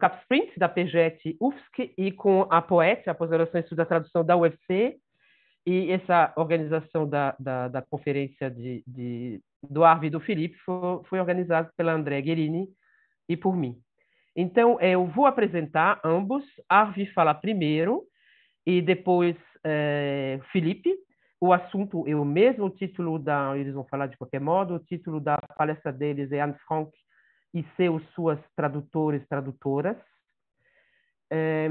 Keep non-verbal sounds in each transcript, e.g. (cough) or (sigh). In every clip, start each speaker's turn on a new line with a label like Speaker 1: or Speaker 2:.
Speaker 1: CapSprint, da PGET UFSC, e com a POET, a Pós-Graduação em Estudo da Tradução da UFC, e essa organização da, da, da conferência de, de, do Arvi e do Felipe foi, foi organizada pela André Guerini e por mim. Então, eu vou apresentar ambos. Arvi fala primeiro e depois é, Felipe. O assunto é o mesmo, o título da. Eles vão falar de qualquer modo. O título da palestra deles é Anne Frank e seus suas tradutores, tradutoras. É,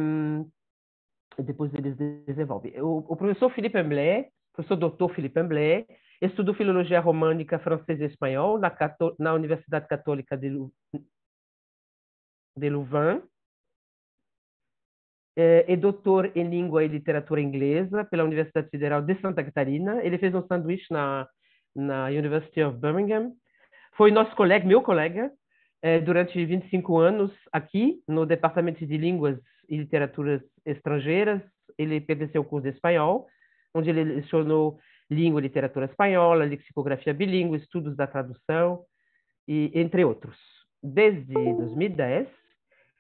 Speaker 1: depois eles desenvolvem. O, o professor Felipe Amblé, professor doutor Felipe Amblé, estudou filologia românica, francês e espanhol na, na Universidade Católica de, de Louvain. É, é doutor em língua e literatura inglesa pela Universidade Federal de Santa Catarina. Ele fez um sanduíche na, na University of Birmingham. Foi nosso colega, meu colega, é, durante 25 anos aqui no Departamento de Línguas e Literaturas Estrangeiras. Ele pertenceu ao curso de espanhol, onde ele lecionou língua e literatura espanhola, lexicografia bilíngue, estudos da tradução, e entre outros. Desde 2010,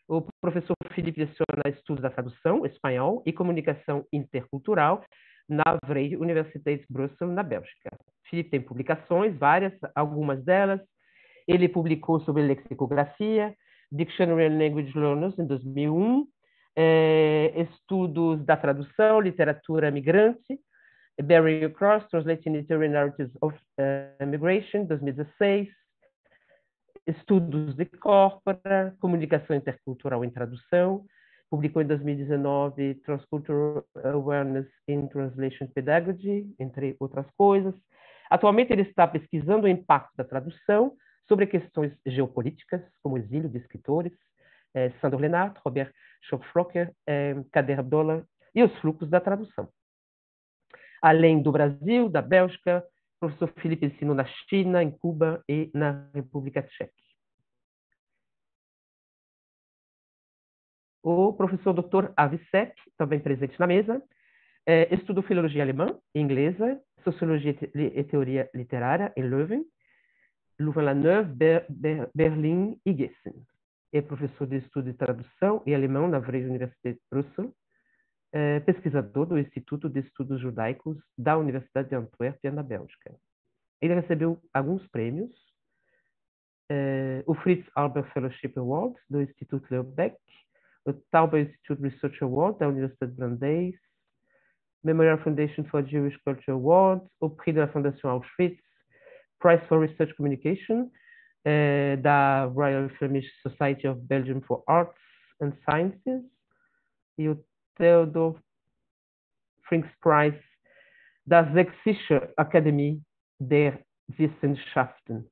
Speaker 1: o professor Felipe leciona estudos da tradução, espanhol e comunicação intercultural na Vrije Universiteit Brussel, na Bélgica. Felipe tem publicações, várias, algumas delas. Ele publicou sobre lexicografia, Dictionary and Language Learners, em 2001, é, estudos da tradução, literatura migrante, Barry Cross, Translating Literary Narratives of uh, Migration, 2016, estudos de corpora, comunicação intercultural em tradução, publicou em 2019 Transcultural Awareness in Translation Pedagogy, entre outras coisas. Atualmente ele está pesquisando o impacto da tradução sobre questões geopolíticas, como exílio de escritores, eh, Sandro Lenart, Robert Schockflocker, eh, Kader Abdollah, e os fluxos da tradução. Além do Brasil, da Bélgica, professor Felipe ensinou na China, em Cuba e na República Tcheca. O professor Dr. Avisek, também presente na mesa, é, estudou filologia alemã e inglesa, sociologia e teoria literária em Leuven, Louvain-la-Neuve, Ber Ber Berlim e Gießen. É professor de estudo de tradução e alemão na Vrije Universiteit de Brussel, é pesquisador do Instituto de Estudos Judaicos da Universidade de Antuérpia, na Bélgica. Ele recebeu alguns prêmios, é, o Fritz Albert Fellowship Award do Instituto Leo Beck, o Tauber Institute Research Award da Universidade de Brandeis, Memorial Foundation for Jewish Culture Award, o Prix da Fundação Auschwitz, Prize for Research Communication é, da Royal Flemish Society of Belgium for Arts and Sciences e o Theodor Frinks Prize da Sächsische Akademie der Wissenschaften.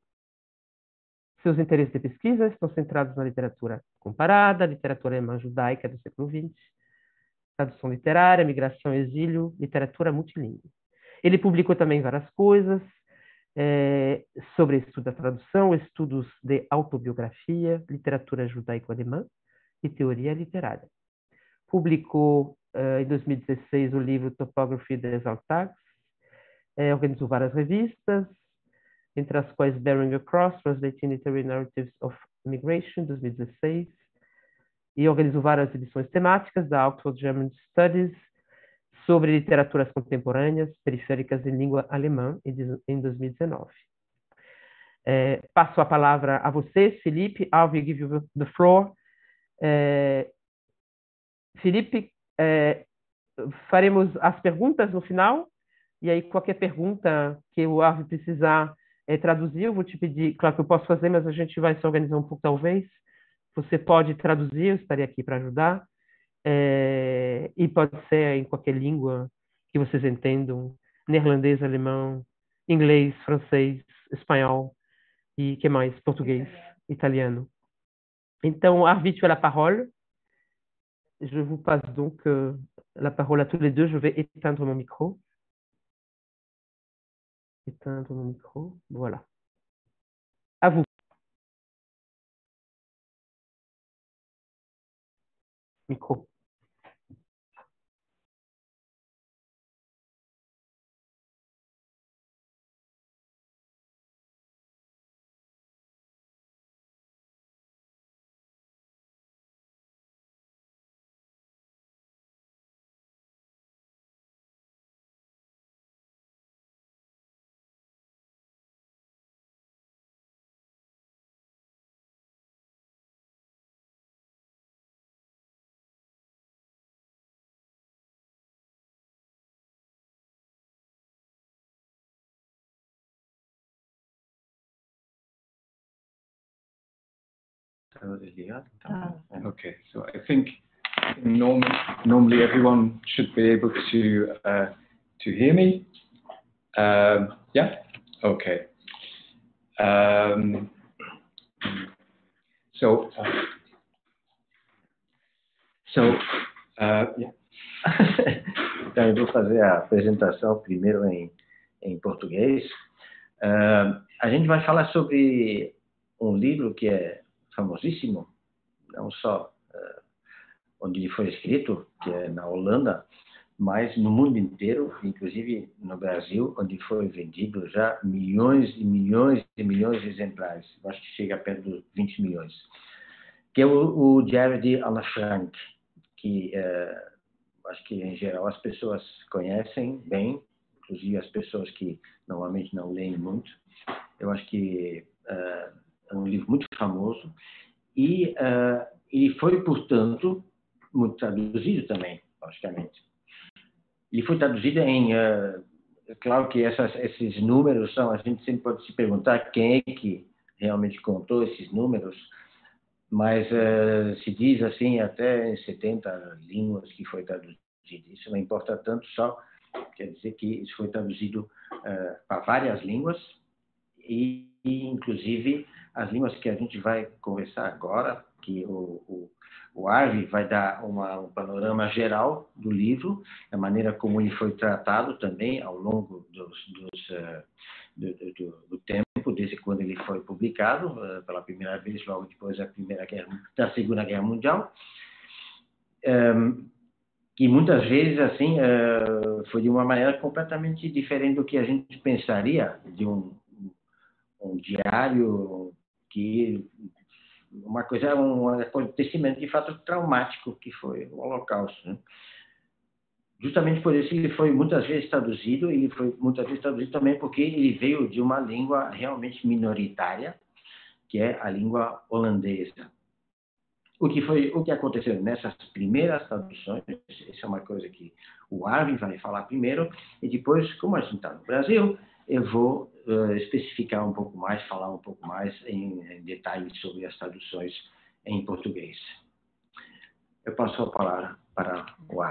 Speaker 1: Seus interesses de pesquisa estão centrados na literatura comparada, literatura alemã judaica do século XX, tradução literária, migração e exílio, literatura multilingüe. Ele publicou também várias coisas é, sobre estudo da tradução, estudos de autobiografia, literatura judaico-alemã e teoria literária. Publicou uh, em 2016 o livro Topography des Alltags, é, organizou várias revistas, entre as quais Bearing Across, Translating Literary Narratives of Migration, 2016, e organizou várias edições temáticas da Oxford German Studies sobre literaturas contemporâneas periféricas em língua alemã em 2019. É, passo a palavra a você, Felipe. I give you the floor. É, Felipe, é, faremos as perguntas no final, e aí qualquer pergunta que o Arve precisar é, traduzir, eu vou te pedir, claro que eu posso fazer, mas a gente vai se organizar um pouco talvez. Você pode traduzir, eu estarei aqui para ajudar, é, e pode ser em qualquer língua que vocês entendam, neerlandês, alemão, inglês, francês, espanhol, e que mais? Português, italiano. Então, Arvi, tu as la parole. Je vous passe donc euh, la parole à tous les deux. Je vais éteindre mon micro. Éteindre mon micro. Voilà. À vous. Micro.
Speaker 2: Okay, so I think norm normally everyone should be able to uh, to hear me. Um, yeah. Okay. Um, so uh, so uh, yeah. (laughs)
Speaker 3: então eu vou fazer a apresentação primeiro em em português. Uh, a gente vai falar sobre um livro que é famosíssimo, não só uh, onde foi escrito, que é na Holanda, mas no mundo inteiro, inclusive no Brasil, onde foi vendido já milhões e milhões e milhões de exemplares. Eu acho que chega perto dos 20 milhões. Que é o, o Diário de Frank, que uh, acho que em geral as pessoas conhecem bem, inclusive as pessoas que normalmente não leem muito. Eu acho que uh, é um livro muito famoso e uh, ele foi, portanto, muito traduzido também, logicamente. Ele foi traduzido em, uh, claro que essas, esses números são, a gente sempre pode se perguntar quem é que realmente contou esses números, mas uh, se diz assim até em 70 línguas que foi traduzido. Isso não importa tanto, só quer dizer que isso foi traduzido uh, para várias línguas e, e, inclusive as línguas que a gente vai conversar agora, que o, o, o Arvi vai dar uma, um panorama geral do livro, a maneira como ele foi tratado também ao longo dos, dos, uh, do, do, do, tempo, desde quando ele foi publicado uh, pela primeira vez, logo depois da primeira guerra, da Segunda Guerra Mundial. Um, ehm, que muitas vezes assim uh, foi de uma maneira completamente diferente do que a gente pensaria de um, um diário que uma coisa um acontecimento de fato traumático que foi o Holocausto né? justamente por isso ele foi muitas vezes traduzido ele foi muitas vezes traduzido também porque ele veio de uma língua realmente minoritária que é a língua holandesa o que foi o que aconteceu nessas primeiras traduções, isso é uma coisa que o Arvin vai falar primeiro, e depois, como a gente está no Brasil, eu vou uh, especificar um pouco mais, falar um pouco mais em, em detalhes sobre as traduções em português. Eu passo a palavra para o.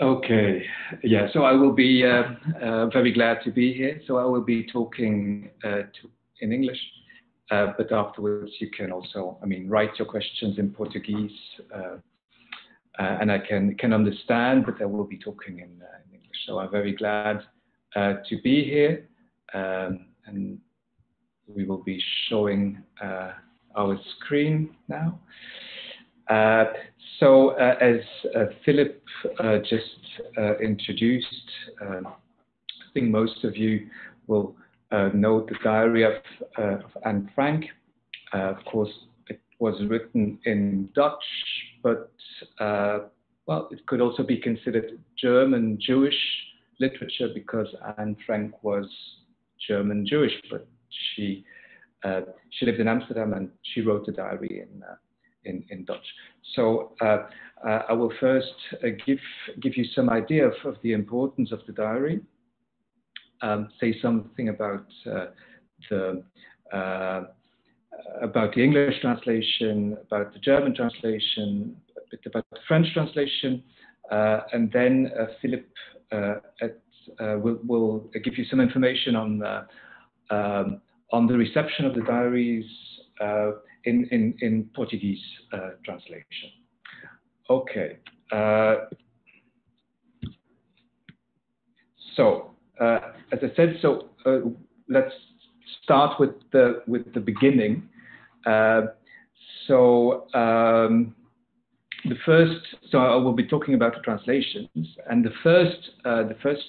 Speaker 2: Okay, yeah, so I will be uh, uh, very glad to be here. So I will be talking uh, to, in English. Uh, but afterwards you can also, I mean, write your questions in Portuguese, uh, and I can can understand, but I will be talking in, in English. So I'm very glad uh, to be here, um, and we will be showing uh, our screen now. so as Philip just introduced, um, I think most of you will uh, know the diary of, uh, of Anne Frank. Uh, of course, it was written in Dutch, but well, it could also be considered German Jewish literature because Anne Frank was German Jewish, but she uh, she lived in Amsterdam and she wrote the diary in uh, in, in, Dutch. So uh, I will first give give you some idea of, of, the importance of the diary um, say something about uh, the uh, about the English translation, about the German translation, a bit about the French translation, uh, and then Philip at, will, will give you some information on um, on the reception of the diaries in, in, in Portuguese translation. Okay. so uh, as I said, so uh, let's start with the with the beginning. Uh, so um, the first, so I will be talking about the translations, and the first the first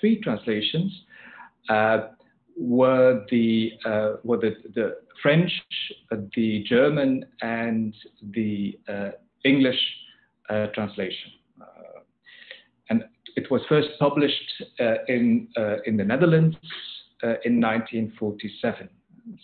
Speaker 2: three translations were the uh, were the, the French, uh, the German, and the uh, English translation. And it was first published uh, in, uh, in the Netherlands uh, in 1947,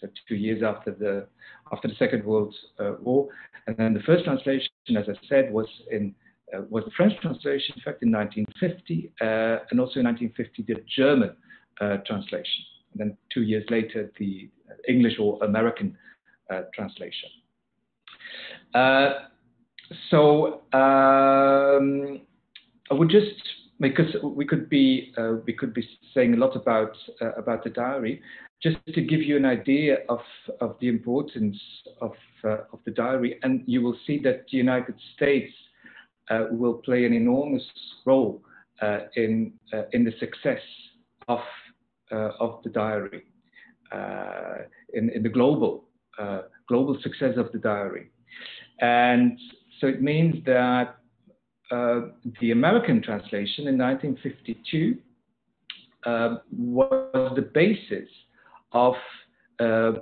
Speaker 2: so two years after the, after the Second World War. And then the first translation, as I said, was in uh, was the French translation, in fact, in 1950, uh, and also in 1950 the German uh, translation. And then two years later, the English or American translation. so um, I would just because we could be uh, we could be saying a lot about uh, about the diary. Just to give you an idea of of the importance of uh, of the diary, and you will see that the United States uh, will play an enormous role uh, in uh, in the success of of the diary, in in the global global success of the diary, and so it means that the American translation in 1952 uh, was the basis of uh,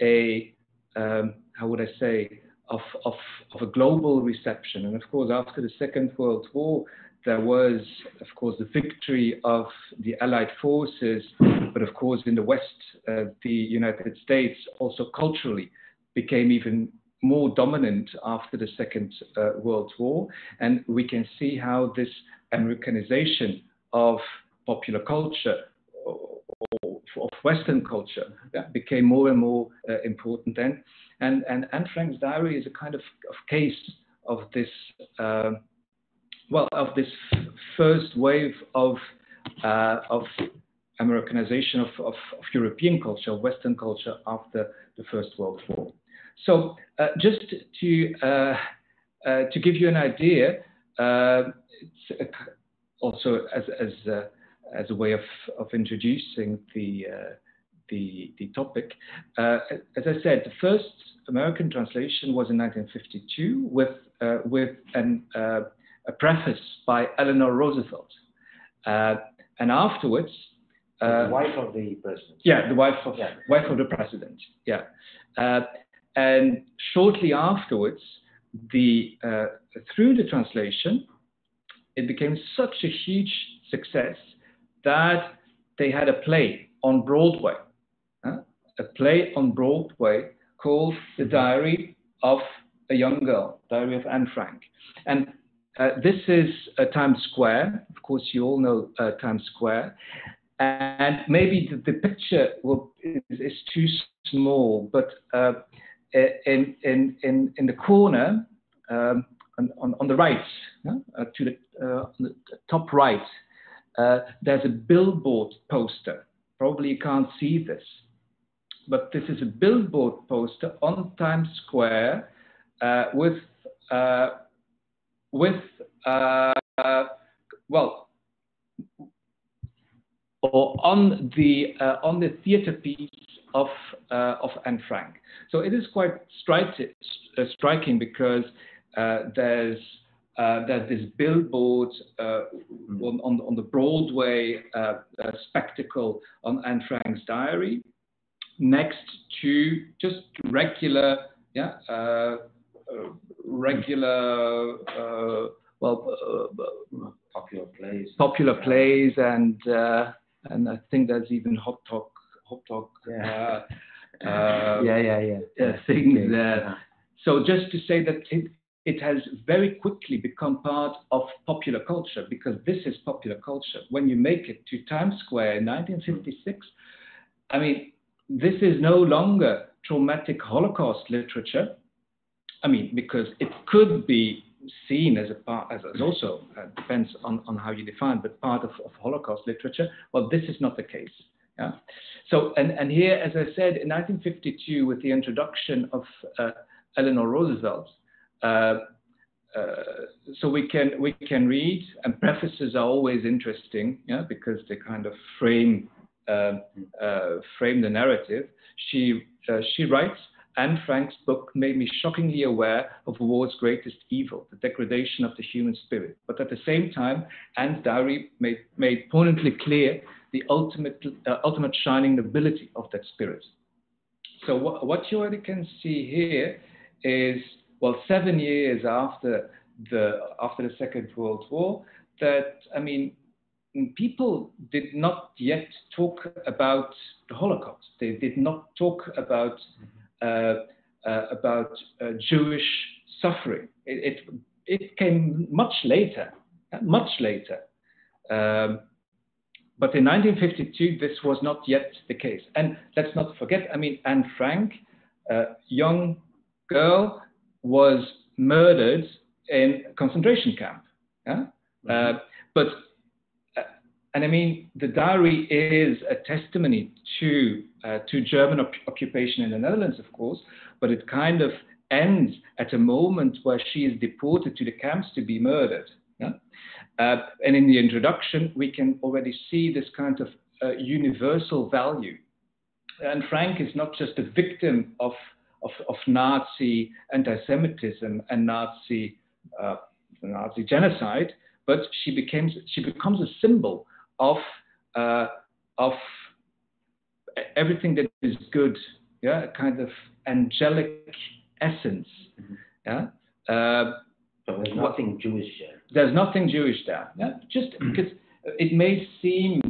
Speaker 2: a, um, how would I say, of, of, of a global reception. And of course, after the Second World War, there was, of course, the victory of the Allied forces, but of course, in the West, uh, the United States also culturally became even more dominant after the Second uh, World War. And we can see how this Americanization of popular culture of Western culture became more and more uh, important then. And, and Anne Frank's diary is a kind of, of case of this, uh, well, of this first wave of, uh, of Americanization of, of, of, European culture, Western culture after the First World War. So uh, just to uh, uh, to give you an idea, also as as as a way of of introducing the the, the topic. Uh, as I said, the first American translation was in 1952 with, uh, with an, uh, a preface by Eleanor Roosevelt. and afterwards,
Speaker 3: the wife of the president.
Speaker 2: Yeah, the wife of, yeah. wife of the president. Yeah. And shortly afterwards, the, uh, through the translation, it became such a huge success that they had a play on Broadway, uh, a play on Broadway called The Diary of a Young Girl, Diary of Anne Frank. And uh, this is uh, Times Square. Of course, you all know uh, Times Square. And maybe the, the picture will, is, is, too small, but uh, in, in, in, in the corner um, on, on, the right, uh, to the, uh, the, top right, uh, there's a billboard poster. Probably you can't see this, but this is a billboard poster on Times Square uh, with, uh, with uh, well, or on the on the theater piece of of Anne Frank. So it is quite stri uh, striking because uh, there's uh, there's this billboard uh, on, on, on, the Broadway uh, uh, spectacle on Anne Frank's diary, next to just regular, yeah, regular, well,
Speaker 3: popular plays,
Speaker 2: popular plays, and and I think there's even hot talk, hot talk. Yeah.
Speaker 3: Uh, (laughs) yeah, yeah, yeah, yeah.
Speaker 2: things there. So just to say that it, it has very quickly become part of popular culture because this is popular culture. When you make it to Times Square in 1956, I mean, this is no longer traumatic Holocaust literature. I mean, because it could be seen as a part, as, as also uh, depends on, on how you define, but part of, of Holocaust literature. Well, this is not the case. Yeah. So, and, and here, as I said, in 1952, with the introduction of uh, Eleanor Roosevelt, uh, uh, so we can we can read, and prefaces are always interesting, yeah, because they kind of frame um, uh, frame the narrative. She uh, she writes. Anne Frank's book made me shockingly aware of war's greatest evil, the degradation of the human spirit. But at the same time, Anne's diary made, made poignantly clear the ultimate, uh, ultimate shining nobility of that spirit. So what, what you already can see here is, well, seven years after the, after the Second World War, that, I mean, people did not yet talk about the Holocaust. They did not talk about, uh, uh, about uh, Jewish suffering. It, it, it, came much later, much later. Um, but in 1952, this was not yet the case. And let's not forget, I mean, Anne Frank uh, young girl was murdered in a concentration camp. Yeah? Uh, mm-hmm. but uh, and I mean, the diary is a testimony to uh, to German op- occupation in the Netherlands, of course, but it kind of ends at a moment where she is deported to the camps to be murdered. Yeah? Uh, and in the introduction, we can already see this kind of uh, universal value. Anne Frank is not just a victim of, of, of Nazi anti-Semitism and Nazi, uh, Nazi genocide, but she, becomes she becomes a symbol of, uh, of everything that is good, yeah, a kind of angelic essence. Mm-hmm. Yeah.
Speaker 3: Uh, so there's nothing Jewish there.
Speaker 2: There's nothing Jewish there. Yeah. Just mm-hmm. because it may seem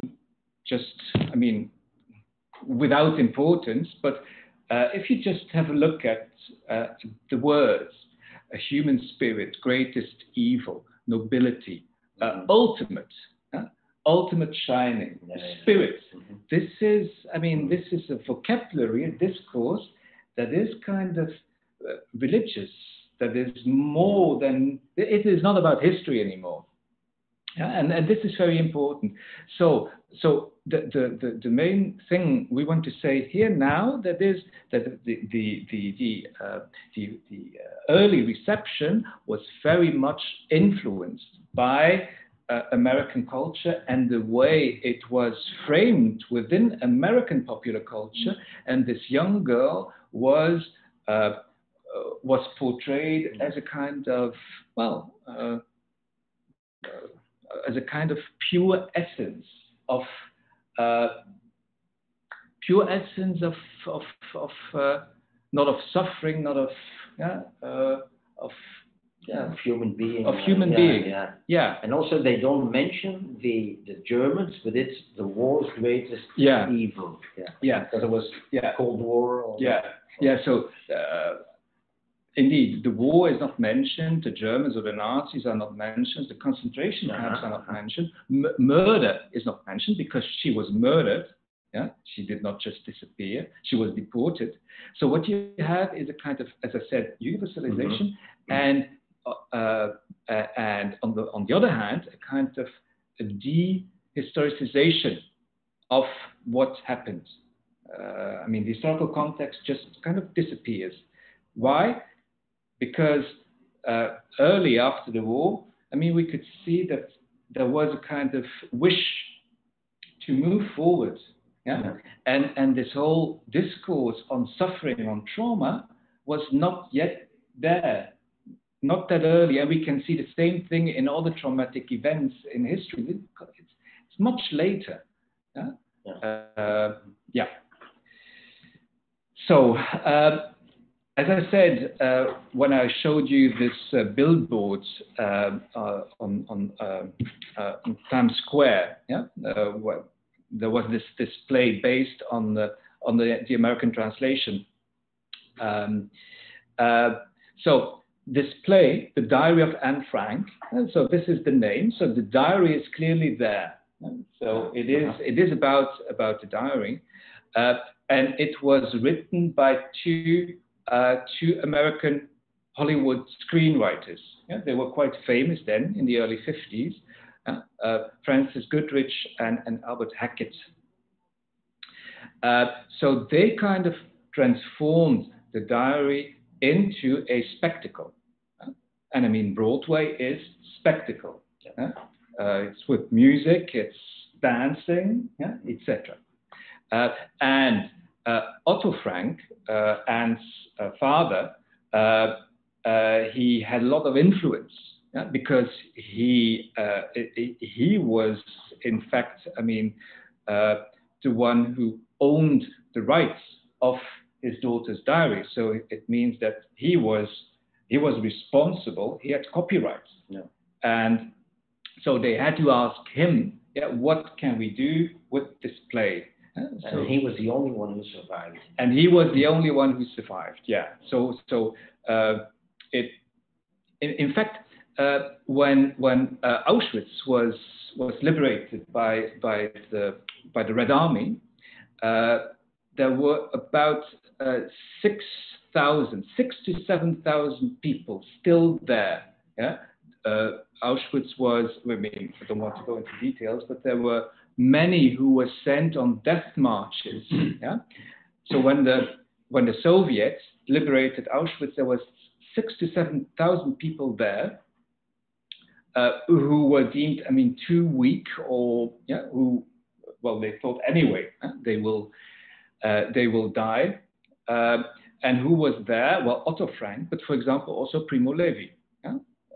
Speaker 2: just, I mean, without importance, but uh, if you just have a look at uh, the words, a human spirit, greatest evil, nobility, uh, mm-hmm. ultimate, ultimate shining, yeah, spirit. Mm-hmm. This is, I mean, this is a vocabulary, a discourse that is kind of uh, religious, that is more than, it is not about history anymore. And, and this is very important. So, so the, the, the, the, main thing we want to say here now that is that the, the, the, the, uh, the, the uh, early reception was very much influenced by uh, American culture and the way it was framed within American popular culture. And this young girl was uh, was portrayed as a kind of well uh, as a kind of pure essence of uh, pure essence of of, of uh, not of suffering, not of yeah, of
Speaker 3: yeah, of human being.
Speaker 2: Of human
Speaker 3: uh,
Speaker 2: being.
Speaker 3: Yeah.
Speaker 2: yeah.
Speaker 3: And also they don't mention the the Germans, but it's the war's greatest
Speaker 2: yeah.
Speaker 3: evil.
Speaker 2: Yeah. Yeah.
Speaker 3: Because it was
Speaker 2: yeah.
Speaker 3: Cold War. Or,
Speaker 2: yeah. Yeah. So. Uh, indeed, the war is not mentioned, the Germans or the Nazis are not mentioned, the concentration uh-huh. camps are not mentioned, M- murder is not mentioned because she was murdered. Yeah, she did not just disappear; she was deported. So what you have is a kind of, as I said, universalization, mm-hmm. and uh, uh, and on the, on the other hand, a kind of a dehistoricization of what happened. Uh, I mean, the historical context just kind of disappears. Why? Because uh, early after the war, I mean, we could see that there was a kind of wish to move forward. Yeah? And, and this whole discourse on suffering, on trauma, was not yet there not that early, and we can see the same thing in other traumatic events in history. It's, it's much later. Yeah. Yeah. Uh, yeah. So, uh, as I said, uh, when I showed you this uh, billboard uh, uh, on, on, on, Times Square, yeah, where there was this display based on the on the, the American translation. Um, so this play, The Diary of Anne Frank. And so this is the name. So the diary is clearly there. So it is it is about about the diary, uh, and it was written by two uh, two American Hollywood screenwriters. Yeah, they were quite famous then in the early 50s. Uh, uh, Frances Goodrich and, and Albert Hackett. Uh, so they kind of transformed the diary into a spectacle. And I mean, Broadway is spectacle. Yeah? Uh, it's with music, it's dancing, yeah, etc. Uh, and uh, Otto Frank, uh, Anne's uh, father, uh, he had a lot of influence yeah, because he he was in fact, I mean, the one who owned the rights of his daughter's diary. So it means that he was he was responsible. He had copyrights,
Speaker 3: yeah.
Speaker 2: and so they had to ask him, yeah, what can we do with this play?
Speaker 3: So, and he was the only one who survived.
Speaker 2: And he was the only one who survived. Yeah. So so uh, it, in, in fact, uh, when when uh, Auschwitz was was liberated by by the by the Red Army, uh, there were about uh, 6,000, 6 to 7,000 people still there. Yeah? Uh, Auschwitz was, I mean, I don't want to go into details, but there were many who were sent on death marches. yeah? So when the, when the Soviets liberated Auschwitz, there was six to 7,000 people there uh, who were deemed, I mean, too weak or, yeah, who, well, they thought anyway, huh? they will uh, they will die. Uh, and who was there? Well, Otto Frank, but for example, also Primo Levi.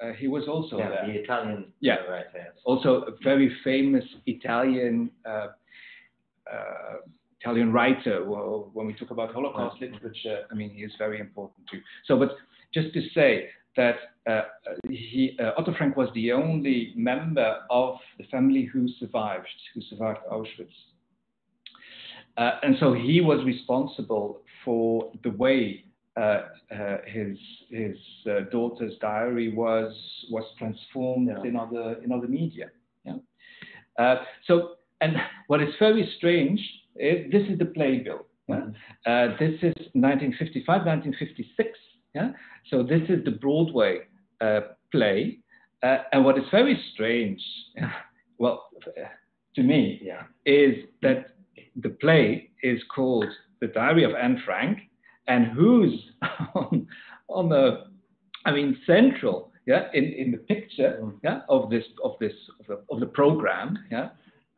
Speaker 2: Yeah? Uh, he was also
Speaker 3: yeah,
Speaker 2: there.
Speaker 3: the Italian.
Speaker 2: Yeah,
Speaker 3: right.
Speaker 2: Also a very famous Italian Italian writer. Well, when we talk about Holocaust literature, I mean, he is very important too. So, but just to say that uh, he, uh, Otto Frank was the only member of the family who survived, who survived Auschwitz. Uh, and so he was responsible for the way uh, uh, his his uh, daughter's diary was was transformed yeah. in other in other media. Yeah. Uh, so and what is very strange is this is the playbill. Yeah? Mm-hmm. Uh, this is 1955, 1956. Yeah. So this is the Broadway play, and what is very strange, (laughs) well, to me, yeah. is that the play is called The Diary of Anne Frank, and who's (laughs) on, on the, I mean, central, yeah, in, in the picture, mm. yeah, of this of this of the, of the program, yeah,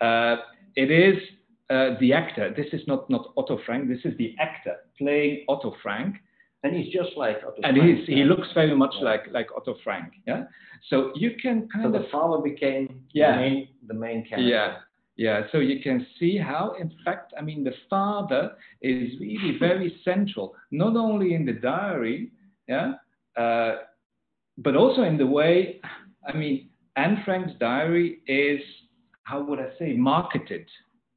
Speaker 2: uh, it is uh, the actor. This is not not Otto Frank. This is the actor playing Otto Frank.
Speaker 3: And he's just like Otto
Speaker 2: and
Speaker 3: Frank.
Speaker 2: And he looks very much yeah. like like Otto Frank. Yeah. So you can kind
Speaker 3: so
Speaker 2: of.
Speaker 3: the father became yeah. the main the main character.
Speaker 2: Yeah. Yeah, so you can see how, in fact, I mean, the father is really very central, not only in the diary, yeah, uh, but also in the way, I mean, Anne Frank's diary is, how would I say, marketed,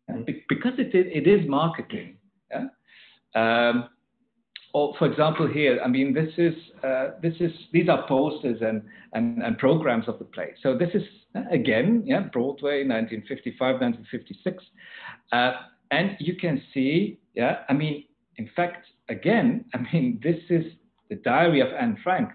Speaker 2: yeah? because it is, it is marketing. Yeah? Um, or for example, here, I mean, this is, uh, this is, these are posters and, and, and programs of the play. So this is, again, yeah, Broadway, 1955, 1956. Uh, and you can see, yeah, I mean, in fact, again, (laughs) I mean, this is the diary of Anne Frank.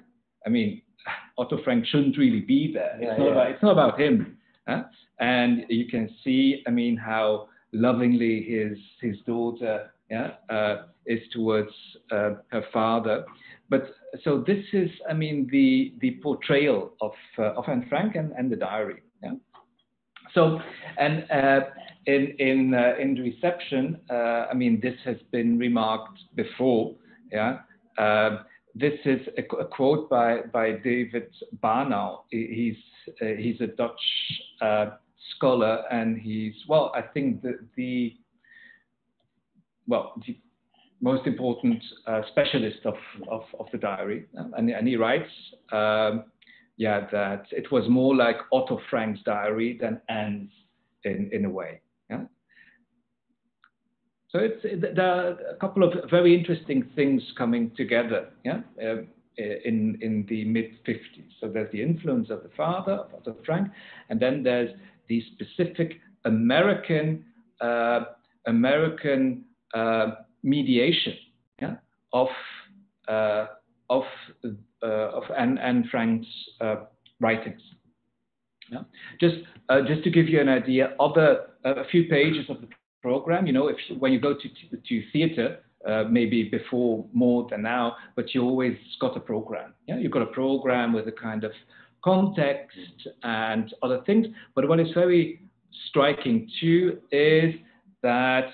Speaker 2: I mean, (laughs) Otto Frank shouldn't really be there. Yeah, it's, not yeah. about, it's not about him. Huh? And you can see, I mean, how lovingly his, his daughter yeah, uh, is towards uh, her father. But so this is, I mean, the the portrayal of uh, of Anne Frank and, and the diary. Yeah. So and uh, in in uh, in the reception, uh, I mean, this has been remarked before. Yeah. this is a, a, quote by by David Barnouw. He's he's a Dutch scholar, and he's well, I think the the well, most important uh, specialist of, of, of, the diary. And, and he writes, um, yeah, that it was more like Otto Frank's diary than Anne's in, in a way. Yeah? So it's, it, there are a couple of very interesting things coming together yeah? Uh, in, in the mid 50s. So there's the influence of the father, of Otto Frank, and then there's the specific American, uh, American uh, mediation yeah, of uh, of uh, of Anne, Anne Frank's writings. Yeah. Just just to give you an idea, other a few pages of the program. You know, if when you go to to, theater, uh, maybe before more than now, but you always got a program. Yeah, you've got a program with a kind of context and other things. But what is very striking too is that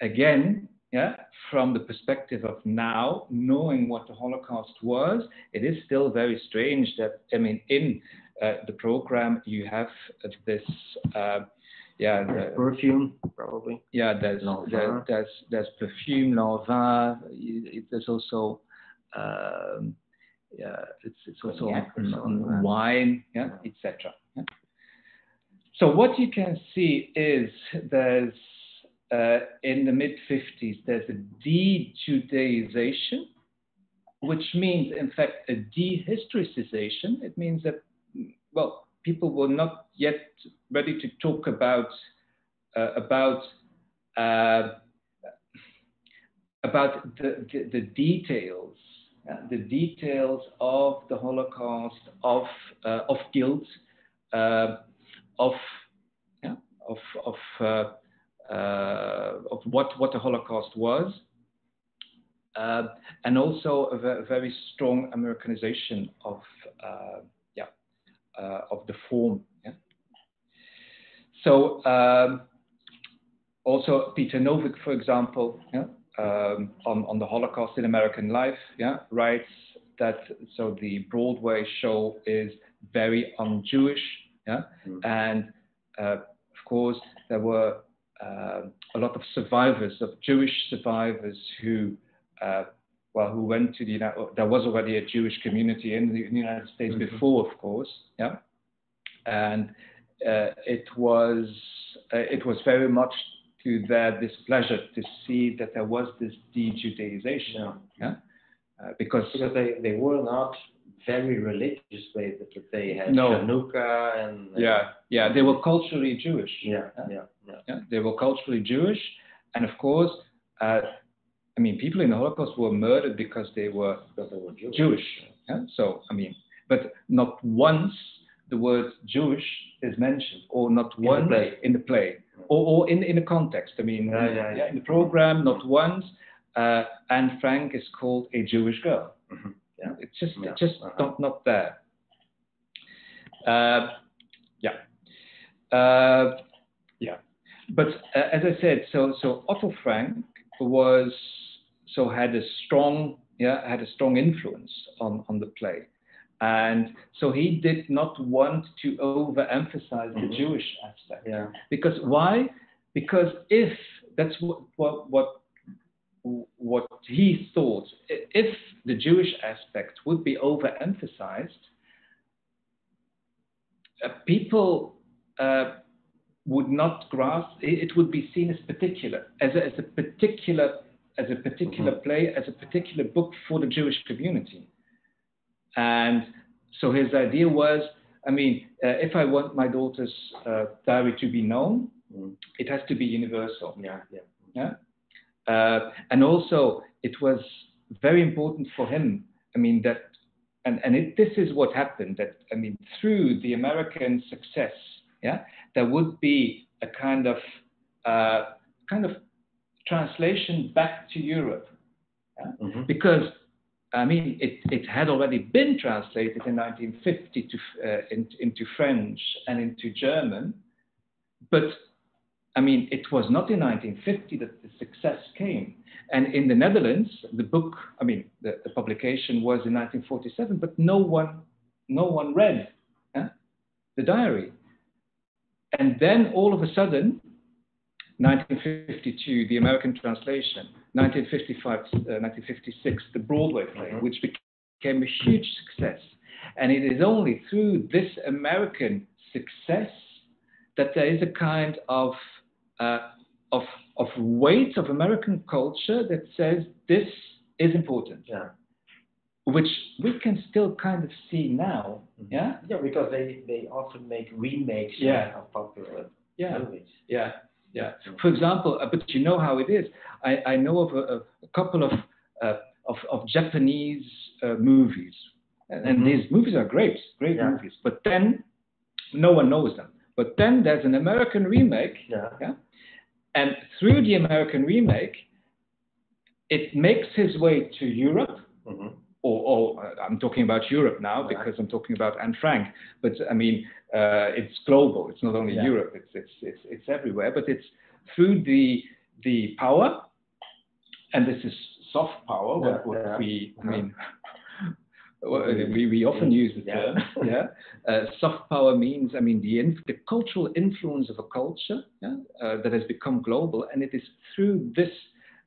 Speaker 2: again, yeah, from the perspective of now, knowing what the Holocaust was, it is still very strange that, I mean, in uh, the program, you have this, uh, yeah,
Speaker 3: the, perfume, probably.
Speaker 2: Yeah, there's, there, there's, there's perfume, Lanvin, there's also, um, yeah, it's, it's also on, on wine, yeah, etc. Yeah. So what you can see is there's uh, in the mid 50s, there's a de Judaization, which means, in fact, a dehistoricization. It means that, well, people were not yet ready to talk about, uh, about uh, about the, the, the details, uh, the details of the Holocaust, of, uh, of guilt, uh, of, yeah, of, of, of what, what the Holocaust was, uh, and also a very strong Americanization of, yeah, of the form. Yeah? So um, also Peter Novick, for example, yeah, um, on, on the Holocaust in American life, yeah, writes that so the Broadway show is very un-Jewish, yeah, mm. and uh, of course there were uh, a lot of survivors of Jewish survivors who, uh, well, who went to the United. There was already a Jewish community in the, in the United States mm-hmm. before, of course, yeah, and uh, it was uh, it was very much to their displeasure to see that there was this de-Judaization. Yeah. yeah?
Speaker 3: Uh, because because they, they were not very religious way that they had no. Hanukkah and
Speaker 2: yeah yeah they were culturally Jewish
Speaker 3: yeah yeah, yeah
Speaker 2: yeah, they were culturally Jewish and of course uh, I mean people in the Holocaust were murdered because they were,
Speaker 3: because they were Jewish,
Speaker 2: Jewish yeah? so I mean but not once the word Jewish is mentioned or not once
Speaker 3: the
Speaker 2: in the play or, or in, in a context. I mean,
Speaker 3: yeah, yeah, yeah.
Speaker 2: in the program, not once. Uh, Anne Frank is called a Jewish girl.
Speaker 3: Mm-hmm. Yeah.
Speaker 2: It's just, it's just uh-huh. not, not there. Uh, yeah. Uh, yeah. But uh, as I said, so, so Otto Frank was, so had a strong, yeah, had a strong influence on, on the play. And so he did not want to overemphasize mm-hmm. the Jewish aspect.
Speaker 3: Yeah.
Speaker 2: Because why? Because if that's what, what, what, what he thought, if the Jewish aspect would be overemphasized, uh, people uh, would not grasp. It, would be seen as particular, as a, as a particular, as a particular mm-hmm. play, as a particular book for the Jewish community. And so his idea was, I mean, uh, if I want my daughter's uh, diary to be known, mm. it has to be universal.
Speaker 3: Yeah, yeah.
Speaker 2: yeah? Uh, and also, it was very important for him. I mean, that, and, and it, this is what happened that, I mean, through the American success, yeah, there would be a kind of, uh, kind of translation back to Europe. Yeah? Mm-hmm. Because I mean, it, it had already been translated in 1950 to, uh, in, into French and into German, but I mean, it was not in 1950 that the success came. And in the Netherlands, the book, I mean, the, the publication was in 1947, but no one, no one read the diary. And then all of a sudden, 1952, the American translation, 1955, uh, 1956, the Broadway play, mm-hmm. which became a huge success. And it is only through this American success that there is a kind of, uh, of, of weight of American culture that says this is important.
Speaker 3: Yeah.
Speaker 2: Which we can still kind of see now. Mm-hmm. Yeah.
Speaker 3: Yeah, because they, they often make remakes
Speaker 2: yeah.
Speaker 3: of popular
Speaker 2: yeah.
Speaker 3: movies.
Speaker 2: Yeah. Yeah. For example, uh, but you know how it is. I, I know of a, a couple of, uh, of, of Japanese uh, movies, and, mm-hmm. these movies are great, great yeah. movies. But then no one knows them. But then there's an American remake,
Speaker 3: yeah.
Speaker 2: yeah? and through the American remake, it makes its way to Europe.
Speaker 3: Mm-hmm
Speaker 2: or, or uh, I'm talking about Europe now because I'm talking about Anne Frank. But I mean, uh, it's global. It's not only yeah. Europe. It's, it's it's it's everywhere. But it's through the the power, and this is soft power.
Speaker 3: Yeah,
Speaker 2: what, what
Speaker 3: yeah.
Speaker 2: we I mean. (laughs) we, we often use the term, (laughs) yeah. Uh, soft power means, I mean, the, inf- the cultural influence of a culture yeah, uh, that has become global, and it is through this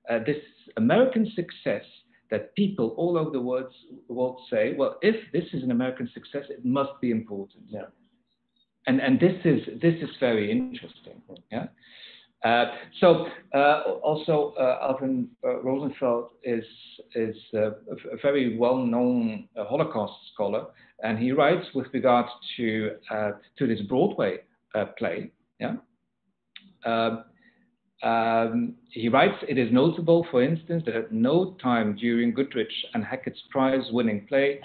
Speaker 2: uh, this American success that people all over the world, world say, well, if this is an American success, it must be important.
Speaker 3: Yeah.
Speaker 2: And, and this, is, this is very interesting. Yeah. Uh, so uh, also uh, Alvin uh, Rosenfeld is, is uh, a, very well-known uh, Holocaust scholar, and he writes with regard to, to this Broadway play. Yeah. Um, he writes, it is notable, for instance, that at no time during Goodrich and Hackett's prize-winning play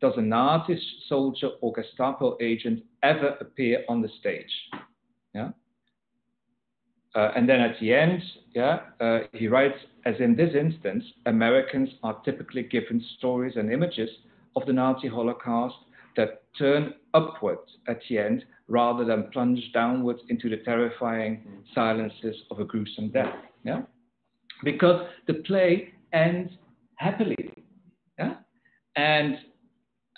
Speaker 2: does a Nazi soldier or Gestapo agent ever appear on the stage. Yeah. Uh, and then at the end, yeah, uh, he writes, as in this instance, Americans are typically given stories and images of the Nazi Holocaust that turn upwards at the end rather than plunge downwards into the terrifying silences of a gruesome death. Yeah? Because the play ends happily. Yeah? And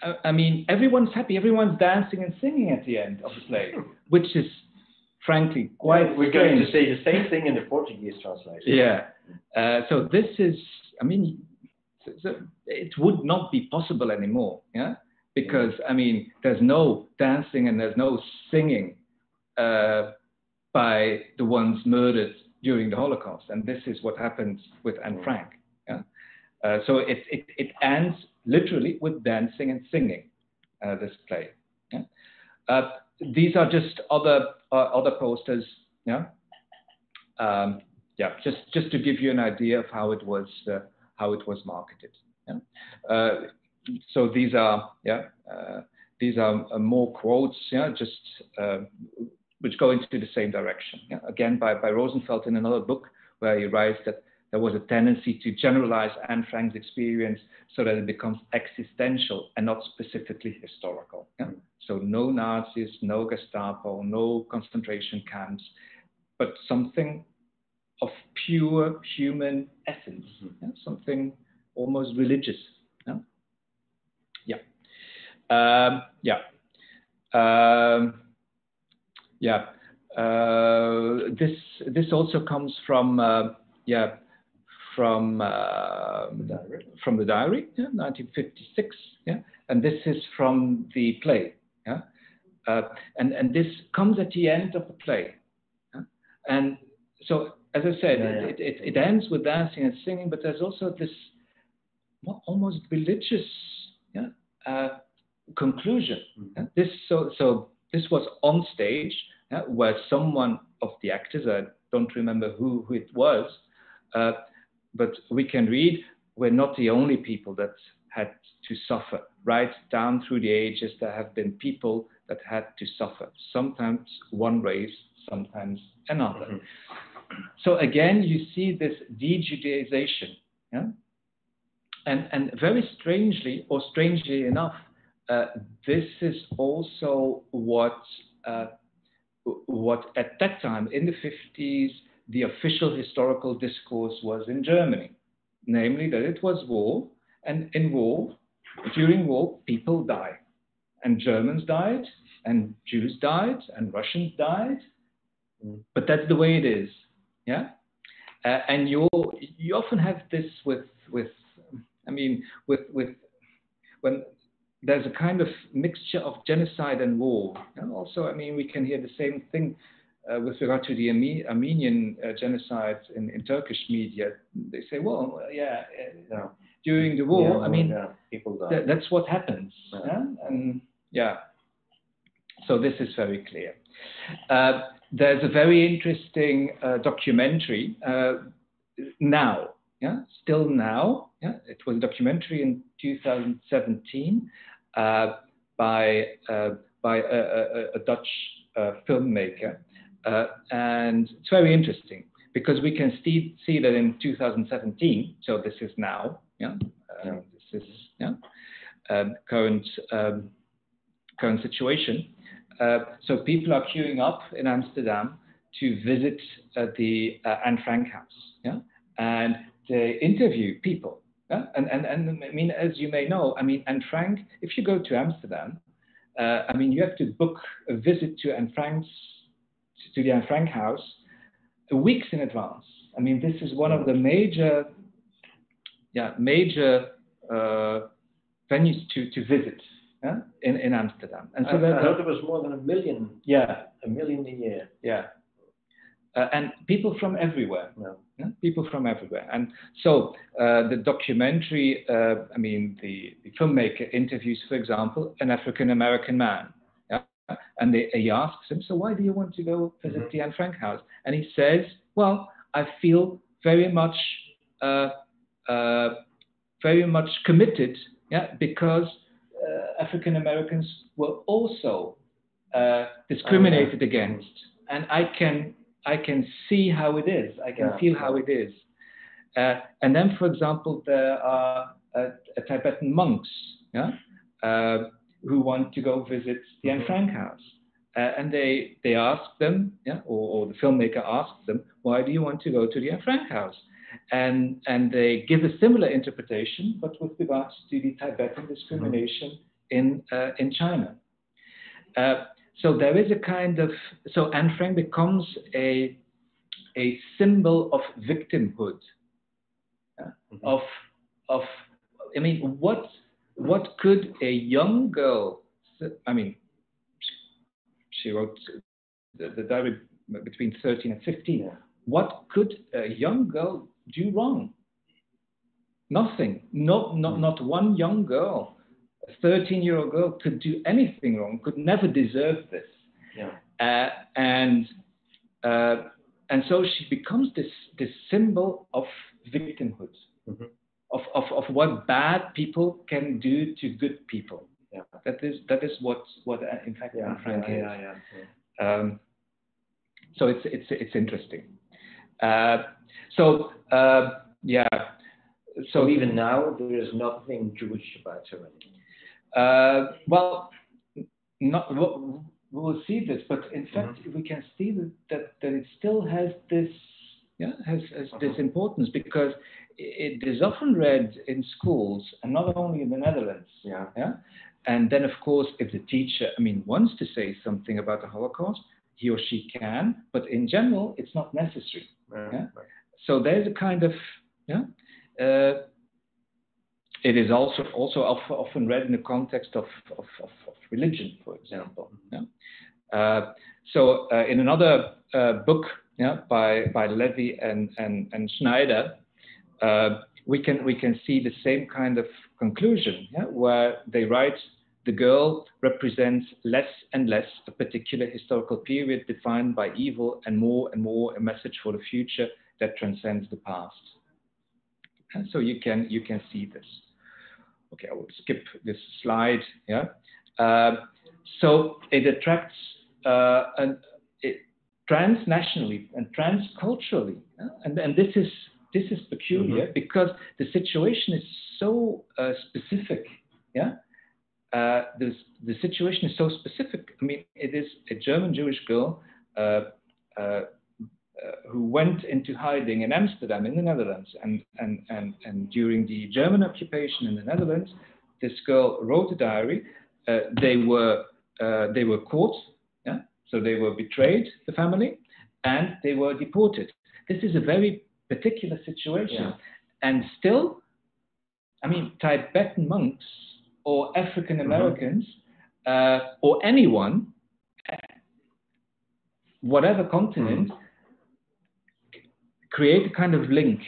Speaker 2: uh, I mean, everyone's happy, everyone's dancing and singing at the end of the play, (laughs) which is frankly quite.
Speaker 3: We're going to say the same thing in the Portuguese translation.
Speaker 2: Yeah. Uh, so this is, I mean, it would not be possible anymore. Yeah because I mean, there's no dancing and there's no singing uh, by the ones murdered during the Holocaust, and this is what happens with Anne mm. Frank. Yeah? Uh, so it, it, it ends literally with dancing and singing. Uh, this play. Yeah? Uh, these are just other uh, other posters. Yeah. Um, yeah. Just just to give you an idea of how it was uh, how it was marketed. Yeah so these are yeah uh, these are uh, more quotes yeah just uh, which go into the same direction yeah? again by, by Rosenfeld in another book where he writes that there was a tendency to generalize Anne Frank's experience so that it becomes existential and not specifically historical. Yeah? So no Nazis, no Gestapo, no concentration camps, but something of pure human essence, yeah? something almost religious. Um, yeah. Um, yeah. Uh, this this also comes from uh, yeah from uh, the from the diary, yeah, 1956. Yeah, and this is from the play. Yeah, uh, and and this comes at the end of the play. Yeah? And so, as I said, yeah, yeah. It, it, it ends with dancing and singing, but there's also this almost religious. Conclusion. Mm-hmm. This so so this was on stage uh, where someone of the actors, I don't remember who, who it was, uh, but we can read we're not the only people that had to suffer. Right down through the ages, there have been people that had to suffer. Sometimes one race, sometimes another. Mm-hmm. So again, you see this de-Judaization. Yeah? And, and very strangely, or strangely enough, uh, this is also what uh, what at that time in the 50s the official historical discourse was in Germany, namely that it was war, and in war, during war, people die, and Germans died, and Jews died, and Russians died, but that's the way it is, yeah. Uh, and you you often have this with with I mean with with when there's a kind of mixture of genocide and war. And also, I mean, we can hear the same thing uh, with regard to the Armenian uh, genocide in, in, Turkish media. They say, well, yeah, uh, yeah. during the war, yeah, I mean, yeah. people th- that's what happens. And yeah, so this is very clear. Uh, there's a very interesting uh, documentary uh, now, yeah, still now. Yeah, it was a documentary in 2017 uh, by, uh, by a, a, a Dutch uh, filmmaker. and it's very interesting because we can see, see that in 2017, so this is now, yeah, yeah. this is yeah, um, current um, current situation. Uh, so people are queuing up in Amsterdam to visit uh, the uh, Anne Frank house, yeah, and they interview people yeah? And, and, and I mean, as you may know, I mean, Anne Frank, if you go to Amsterdam, uh, I mean, you have to book a visit to Anne Frank's, to the Anne Frank house weeks in advance. I mean, this is one of the major, yeah, major uh, venues to, to visit yeah, in, in Amsterdam.
Speaker 3: And so I, that, I heard there was more than a million.
Speaker 2: Yeah.
Speaker 3: A million a year.
Speaker 2: Yeah. Uh, and people from everywhere. Yeah yeah? People from everywhere. And so uh, the documentary, uh, I mean, the, the, filmmaker interviews, for example, an African American man. Yeah? And they, he asks him, So why do you want to go visit mm-hmm. the Anne Frank house? And he says, Well, I feel very much, uh, uh, very much committed, yeah, because uh, African Americans were also uh, discriminated oh, yeah. against, and I can I can see how it is. I can yeah. feel how it is. Uh, and then, for example, there are uh, Tibetan monks, yeah, who want to go visit the mm-hmm. Anne Frank house. Uh, and they they ask them, yeah, or, or, the filmmaker asks them, why do you want to go to the Anne Frank house? And and they give a similar interpretation, but with regards to the Tibetan discrimination mm-hmm. in uh, in China. Uh, so there is a kind of so Anne Frank becomes a a symbol of victimhood, mm-hmm. of of I mean what what could a young girl I mean she wrote the, the diary between 13 and 15. Yeah. What could a young girl do wrong? Nothing. Not, not, mm. not one young girl, 13 year old girl, could do anything wrong, could never deserve this. Yeah. Uh, and, uh, and so she becomes this, this symbol of victimhood, mm-hmm. of, of, of what bad people can do to good people. Yeah. That is that is what what uh, in fact yeah, Frank yeah, is. Yeah, yeah, um, so it's it's it's interesting. Uh, so uh, yeah.
Speaker 3: So even now there is nothing Jewish about her
Speaker 2: uh, well, not we'll, we'll, see this, but in fact mm-hmm. we can see that, that, that it still has this yeah has, has uh-huh. this importance because it is often read in schools and not only in the Netherlands. Yeah. Yeah. And then, of course, if the teacher, I mean, wants to say something about the Holocaust, he or she can, but in general, it's not necessary. Yeah? Right. So there's a kind of, yeah. Uh, it is also also often read in the context of, of, of, of religion, for example. Yeah? Uh, so uh, in another uh, book yeah, by, by Levy and, and, and Sznaider, uh, we can we can see the same kind of conclusion, yeah, where they write the girl represents less and less a particular historical period defined by evil and more and more a message for the future that transcends the past. And so you can you can see this. Okay, I will skip this slide. Yeah. Uh, so it attracts uh, an, it, transnationally and transculturally, yeah? and and this is this is peculiar mm-hmm. because the situation is so uh, specific. Yeah, uh, the the situation is so specific. I mean, it is a German Jewish girl uh, uh, who went into hiding in Amsterdam, in the Netherlands, and and and and during the German occupation in the Netherlands, this girl wrote a diary. Uh, they were they were caught. Yeah, so they were betrayed, the family, and they were deported. This is a very particular situation. Yeah. And still, I mean, Tibetan monks or African mm-hmm. Americans mm-hmm. uh, or anyone, whatever continent, mm-hmm. Create a kind of link.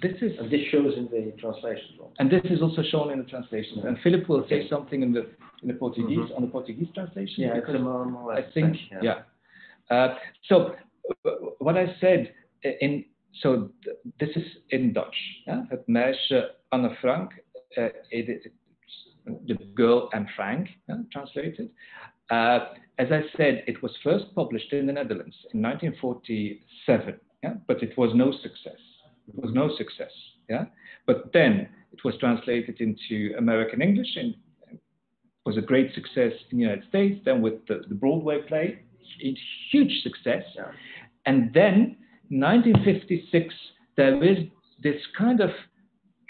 Speaker 3: This is and this shows in the translation.
Speaker 2: And this is also shown in the translation. Yeah. And Philip will say something in the in the Portuguese mm-hmm. on the Portuguese translation.
Speaker 3: Yeah, because more, more I
Speaker 2: think thing, yeah. yeah. Uh, so uh, what I said in, so th this is in Dutch. Ja? Het meisje Anne Frank, uh, it, it, the girl Anne Frank, yeah, translated. Uh, as I said, it was first published in the Netherlands in 1947, yeah? but it was no success. It was no success. Yeah? But then it was translated into American English and was a great success in the United States. Then with the, the Broadway play, a huge success. Yeah. And then 1956, there is this kind of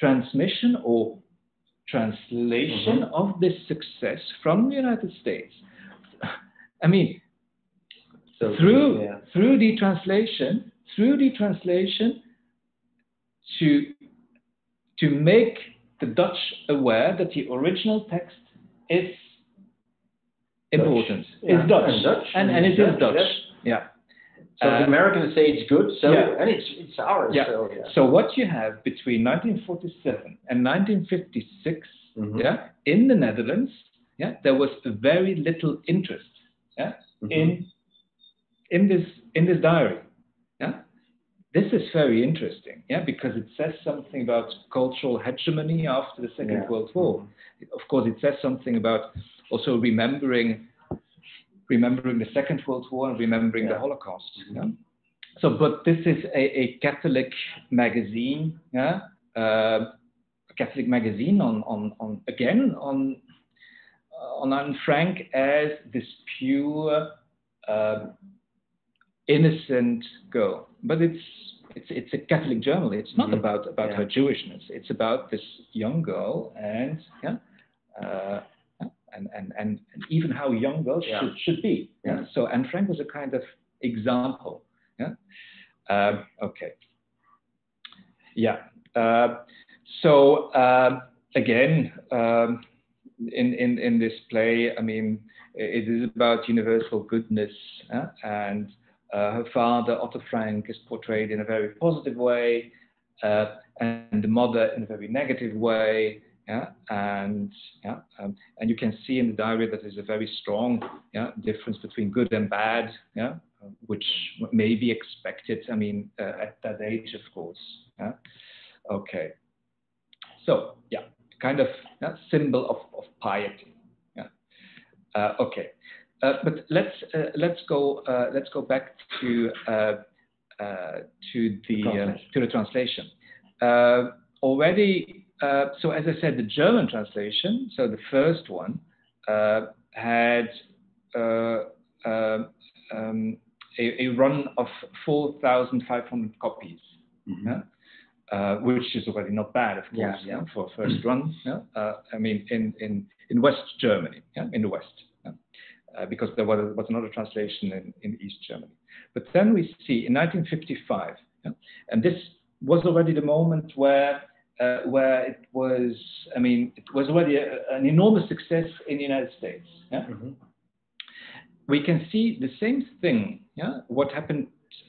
Speaker 2: transmission or translation mm-hmm. of this success from the United States. I mean, so, through yeah. through the translation, through the translation, to to make the Dutch aware that the original text is important. Dutch.
Speaker 3: Yeah.
Speaker 2: Is Dutch.
Speaker 3: And, Dutch.
Speaker 2: and, and it is Dutch. Yeah.
Speaker 3: So uh, the Americans say it's good, so yeah. and it's it's ours.
Speaker 2: Yeah. So, yeah. so what you have between 1947 and 1956, mm-hmm. yeah, in the Netherlands, yeah, there was very little interest, yeah, mm-hmm. in in this in this diary, Yeah, this is very interesting. Yeah, because it says something about cultural hegemony after the Second
Speaker 3: Yeah.
Speaker 2: World War. Of course, it says something about also remembering remembering the Second World War and remembering the
Speaker 3: Yeah.
Speaker 2: Holocaust. Yeah? So, but this is a, a Catholic magazine, yeah, uh, a Catholic magazine on, on, on again on on Anne Frank as this pure, uh, innocent girl. But it's it's it's a Catholic journal. It's not
Speaker 3: Mhm.
Speaker 2: about about
Speaker 3: Yeah.
Speaker 2: her Jewishness. It's about this young girl and yeah. Uh, and, and, and, and even how young girls
Speaker 3: Yeah.
Speaker 2: should, should be. Yeah?
Speaker 3: Yeah.
Speaker 2: So Anne Frank was a kind of example. Yeah. Um, okay. Yeah. Uh, so um, again, um, in, in, in this play, I mean, it is about universal goodness, and uh, her father, Otto Frank, is portrayed in a very positive way, uh, and the mother in a very negative way. Yeah, and yeah, um, and you can see in the diary that there's a very strong yeah, difference between good and bad. Yeah, which may be expected. I mean, uh, at that age, of course. Yeah. Okay. So yeah, kind of yeah, symbol of, of piety. Yeah. Uh, okay. Uh, but let's uh, let's go uh, let's go back to uh, uh, to the uh,
Speaker 3: Translation.
Speaker 2: to the translation. Uh, already, uh, so as I said, the German translation, so the first one, uh, had uh, uh, um, a, a run of 4,500 copies
Speaker 3: Mhm.
Speaker 2: yeah, uh, which is already not bad, of course,
Speaker 3: Yeah,
Speaker 2: yeah,
Speaker 3: yeah.
Speaker 2: for a first run. Yeah, uh, I mean, in, in, in West Germany, yeah, in the West, uh, because there was, was another translation in, in East Germany. But then we see in 1955, yeah, and this was already the moment where uh, where it was, I mean, it was already a, an enormous success in the United States. Yeah?
Speaker 3: Mhm.
Speaker 2: we can see the same thing. Yeah, what happened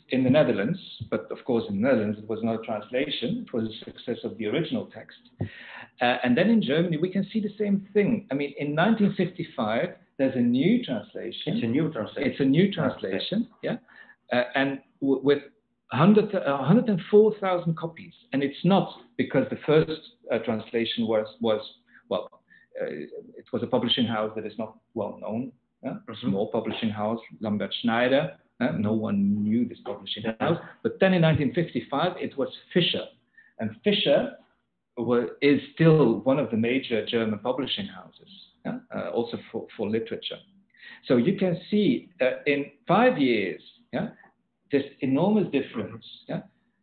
Speaker 2: in the Netherlands, but of course in the Netherlands it was not a translation; it was a success of the original text. Uh, and then in Germany we can see the same thing. I mean, in 1955 there's a new translation.
Speaker 3: It's a new translation.
Speaker 2: It's a new translation, yeah, uh, and w- with 100, uh, 104,000 copies. And it's not because the first uh, translation was was well, uh, it was a publishing house that is not well known, yeah? a
Speaker 3: Mhm.
Speaker 2: small publishing house, Lambert Schneider. Uh, no one knew this publishing house. But then in 1955 it was Fischer, and Fischer is still one of the major German publishing houses, yeah? uh, also for, for literature. So you can see uh, in five years, yeah, this enormous difference. Yeah,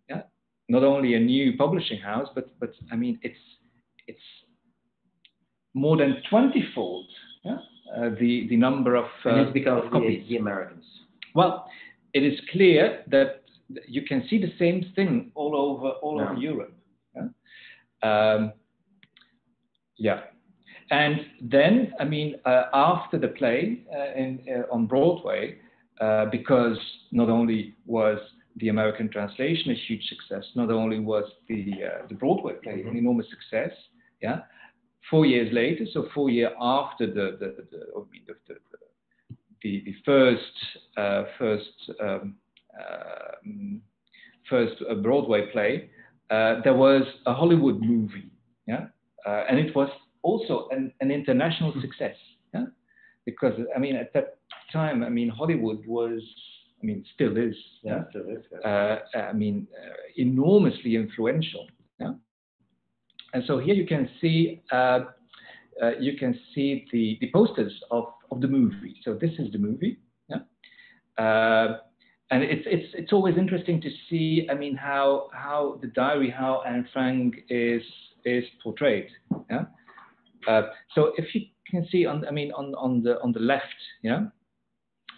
Speaker 2: yeah. Not only a new publishing house, but but I mean it's it's more than twentyfold. Yeah, uh, the the number of, uh,
Speaker 3: and it's because
Speaker 2: of
Speaker 3: of the,
Speaker 2: copies.
Speaker 3: the Americans.
Speaker 2: Well, it is clear that you can see the same thing all over all
Speaker 3: Yeah.
Speaker 2: over Europe. Yeah? Um, yeah. And then, I mean, uh, after the play uh, in, uh, on Broadway, uh, because not only was the American translation a huge success, not only was the uh, the Broadway play an
Speaker 3: Mhm.
Speaker 2: enormous success, yeah. Four years later, so four years after the the the, the, the, the, first uh, first um, um, first uh, Broadway play, uh, there was a Hollywood movie, yeah, uh, and it was also an, an international success, yeah, because I mean at that time, I mean Hollywood was, I mean still is, yeah,
Speaker 3: so that's good.
Speaker 2: uh, I mean, uh, enormously influential. Yeah? And so here you can see uh, uh, you can see the, the posters of, of the movie. So this is the movie. Yeah? Uh, and it's, it's, it's always interesting to see, I mean, how, how the diary, how Anne Frank is, is portrayed. Yeah? Uh, so if you can see on, I mean, on, on, the, on the left, yeah,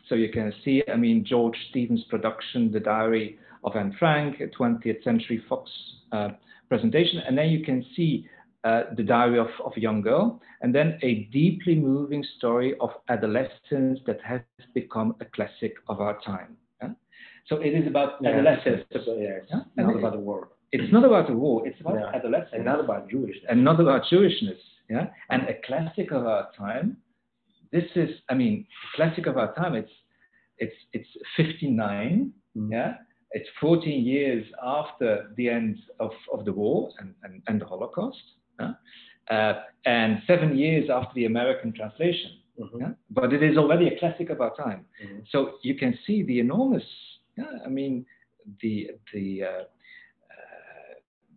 Speaker 2: so you can see, I mean, George Stevens' production, The Diary of Anne Frank, a 20th Century Fox uh, presentation. And then you can see uh, The Diary of, of a Young Girl, and then a deeply moving story of adolescence that has become a classic of our time. yeah? So it is about
Speaker 3: Yeah,
Speaker 2: adolescence.
Speaker 3: it's, yeah, it's
Speaker 2: Yeah,
Speaker 3: not about the war.
Speaker 2: It's not about the war, it's about adolescence
Speaker 3: And not about Jewish.
Speaker 2: and not about Jewishness. Yeah, and a classic of our time. This is, I mean, a classic of our time. It's it's it's 59.
Speaker 3: Mm.
Speaker 2: Yeah, it's 14 years after the end of, of the war and, and, and the Holocaust, and seven years after the American translation. Mm-hmm. Yeah? But it is already a classic of our time. Mm-hmm. So you can see the enormous, yeah, I mean, the, the uh, uh,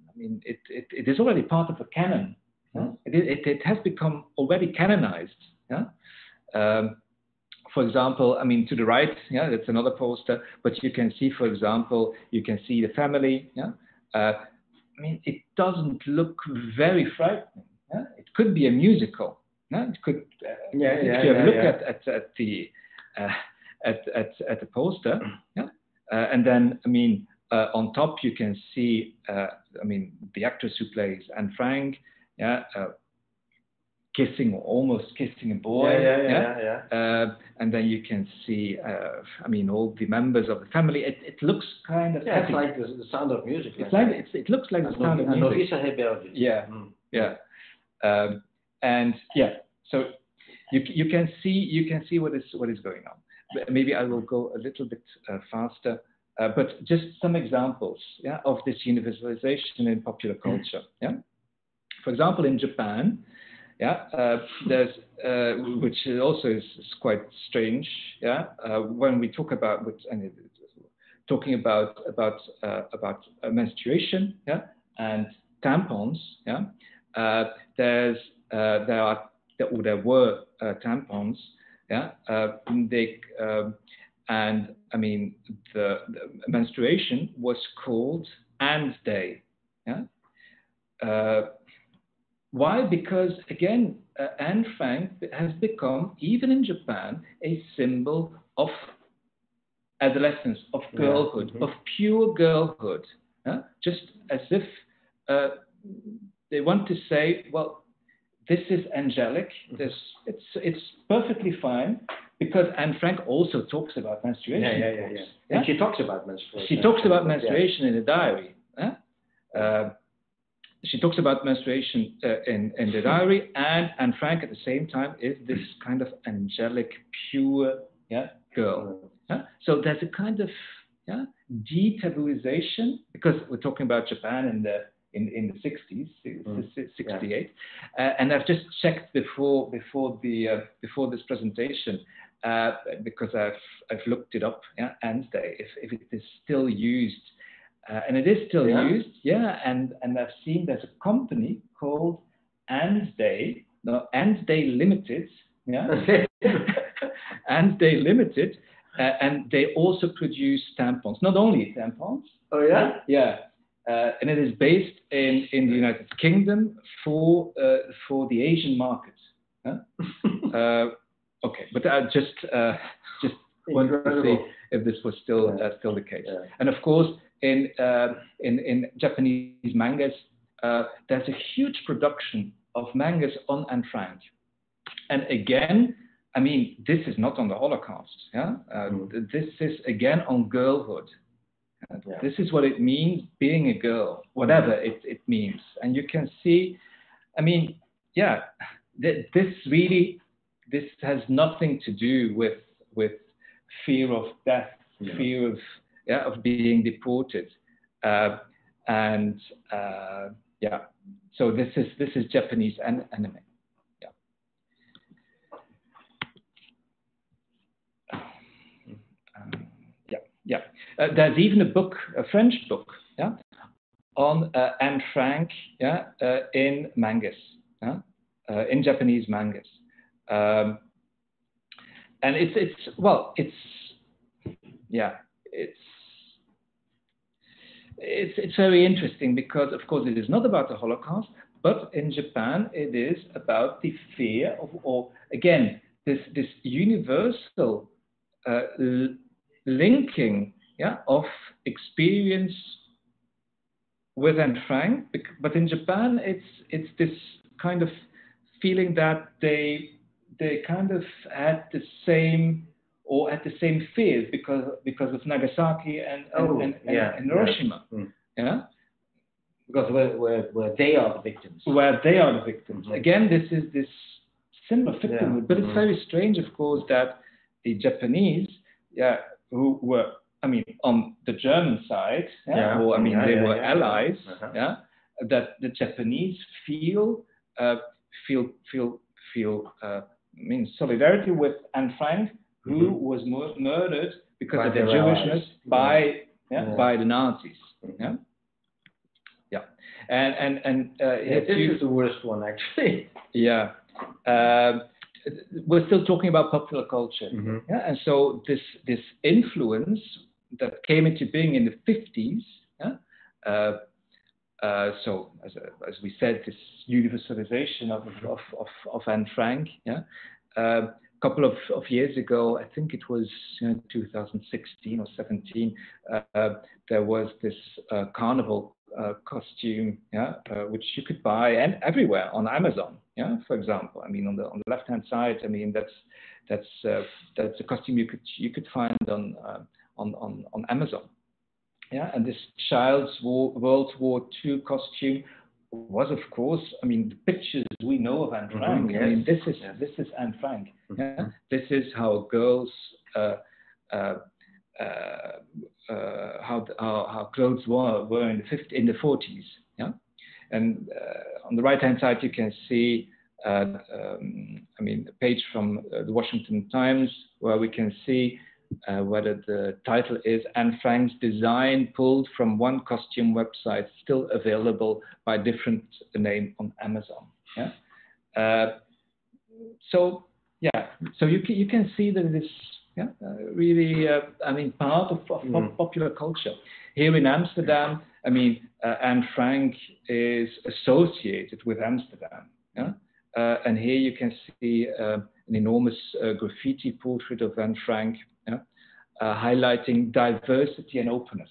Speaker 2: I mean, it, it, it is already part of the canon. Yeah? It, it, it has become already canonized. Yeah? Um, for example, I mean, to the right, yeah, that's another poster, but you can see, for example, you can see the family, yeah. Uh, I mean, it doesn't look very frightening. Yeah? It could be a musical. Yeah? It could. Uh, yeah, if yeah, you yeah, look At, at, at the uh, at, at at the poster, yeah, uh, and then I mean, uh, on top you can see, uh, I mean, the actress who plays Anne Frank, yeah, kissing or almost kissing a boy.
Speaker 3: Yeah, yeah, yeah. yeah, yeah.
Speaker 2: Uh, and then you can see, uh, I mean, all the members of the family. It, it looks kind of.
Speaker 3: Yeah, it's like the, the, Sound of Music.
Speaker 2: It's like, it's, it looks like the Sound of Music. Yeah, mm. yeah, um, and yeah. So you you can see you can see what is what is going on. Maybe I will go a little bit uh, faster. Uh, but just some examples yeah, of this universalization in popular culture. Yeah? For example, in Japan, yeah, uh, there's uh, which also is, is, quite strange. Yeah, uh, when we talk about which, and talking about about uh, about menstruation. Yeah, and tampons. Yeah, uh, there's uh, there are or there were tampons. Yeah, they um, and I mean the, the, menstruation was called and day. Yeah. Why? Because again, uh, Anne Frank has become, even in Japan, a symbol of adolescence, of girlhood, yeah. mm-hmm. of pure girlhood. Just as if uh, they want to say, well, this is angelic. Mm-hmm. This it's it's perfectly fine because Anne Frank also talks about menstruation.
Speaker 3: Yeah, yeah, yeah, yeah. And she talks about menstruation.
Speaker 2: She talks about menstruation in a diary. Uh, she talks about menstruation uh, in, in the diary, and Anne Frank at the same time is this kind of angelic, pure yeah, girl. Yeah? So there's a kind of yeah, de-tabooization because we're talking about Japan in the in, in the 60s, mm. 68, yeah. uh, and I've just checked before before the uh, before this presentation uh, because I've I've looked it up. Yeah, Anne's Day, if if it is still used uh, and it is still yeah. used, yeah. And and I've seen there's a company called And Ansday, no, And Ansday Limited, yeah, (laughs) And Ansday Limited, uh, and they also produce tampons. Not only tampons.
Speaker 3: Oh yeah.
Speaker 2: Yeah. Uh, and it is based in, in the United Kingdom for uh, for the Asian market. Huh? (laughs) Uh, okay, but I just uh, just wanted to see if this was still still the case. Yeah. And of course, in, uh, in, in Japanese mangas, uh, there's a huge production of mangas on Anne Frank. And again, I mean, this is not on the Holocaust. Yeah, uh, mm. this is again on girlhood. Uh, yeah. This is what it means being a girl, whatever it, it means. And you can see, I mean, yeah, th- this really, this has nothing to do with with fear of death, yeah. fear of yeah, of being deported. Uh, and uh, yeah, so this is this is Japanese an- anime. Yeah. Um, yeah. Uh, there's even a book, a French book, yeah, on uh, Anne Frank, yeah, uh, in mangas, yeah, uh, in Japanese mangas. Um, and it's it's well, it's yeah, it's it's, it's very interesting because, of course, it is not about the Holocaust, but in Japan, it is about the fear of, or again, this, this universal uh, linking yeah, of experience with Anne Frank. But in Japan, it's, it's this kind of feeling that they, they kind of had the same or at the same fears because because of Nagasaki and and,
Speaker 3: oh,
Speaker 2: and,
Speaker 3: yeah,
Speaker 2: and, Hiroshima. Yeah. Mm. yeah?
Speaker 3: Because where, where, where they are the victims.
Speaker 2: Where they are the victims. Mm-hmm. Again, this is this of victimhood. Yeah. But it's mm-hmm. very strange, of course, that the Japanese, yeah, who were, I mean, on the German side, yeah, or I mean, they were allies,
Speaker 3: Uh-huh.
Speaker 2: yeah, that the Japanese feel uh, feel feel feel uh, I mean solidarity with Anne Frank, who
Speaker 3: Mhm.
Speaker 2: was mur- murdered because
Speaker 3: By
Speaker 2: of their Jewishness by yeah,
Speaker 3: Yeah.
Speaker 2: by the Nazis.
Speaker 3: Mhm.
Speaker 2: Yeah, yeah, and and and uh,
Speaker 3: Yeah, this
Speaker 2: you-
Speaker 3: is the worst one actually. (laughs)
Speaker 2: yeah. Um, we're still talking about popular culture.
Speaker 3: Mhm.
Speaker 2: Yeah, and so this this influence that came into being in the 50s. Yeah, uh, uh, so as, as we said, this universalization of of, of, of Anne Frank. Yeah, a couple of, of years ago, I think it was you know, 2016 or 17. Uh, there was this uh, carnival uh, costume, yeah, uh, which you could buy and everywhere on Amazon, yeah, for example. I mean, on the on the left hand side, I mean that's that's uh, that's a costume you could you could find on uh, on, on on Amazon, yeah. And this child's war, World War II costume was, of course, I mean, the pictures we know of Anne
Speaker 3: Mhm,
Speaker 2: Frank. I mean, this is
Speaker 3: yes.
Speaker 2: this is Anne Frank. Yeah,
Speaker 3: Mhm.
Speaker 2: this is how girls. Uh, uh, uh, uh, how, how how clothes were were in the 50, in the 40s. Yeah, and uh, on the right hand side you can see. Uh, um, I mean, a page from uh, the Washington Times where we can see uh, whether the title is Anne Frank's design pulled from one costume website, still available by different name on Amazon. Yeah. Uh, so yeah, so you can, you can see that it is yeah, uh, really, uh, I mean, part of, of
Speaker 3: Mm.
Speaker 2: popular culture. Here in Amsterdam, I mean, uh, Anne Frank is associated with Amsterdam. Yeah? Uh, and here you can see an enormous uh, graffiti portrait of Anne Frank? Uh, highlighting diversity and openness.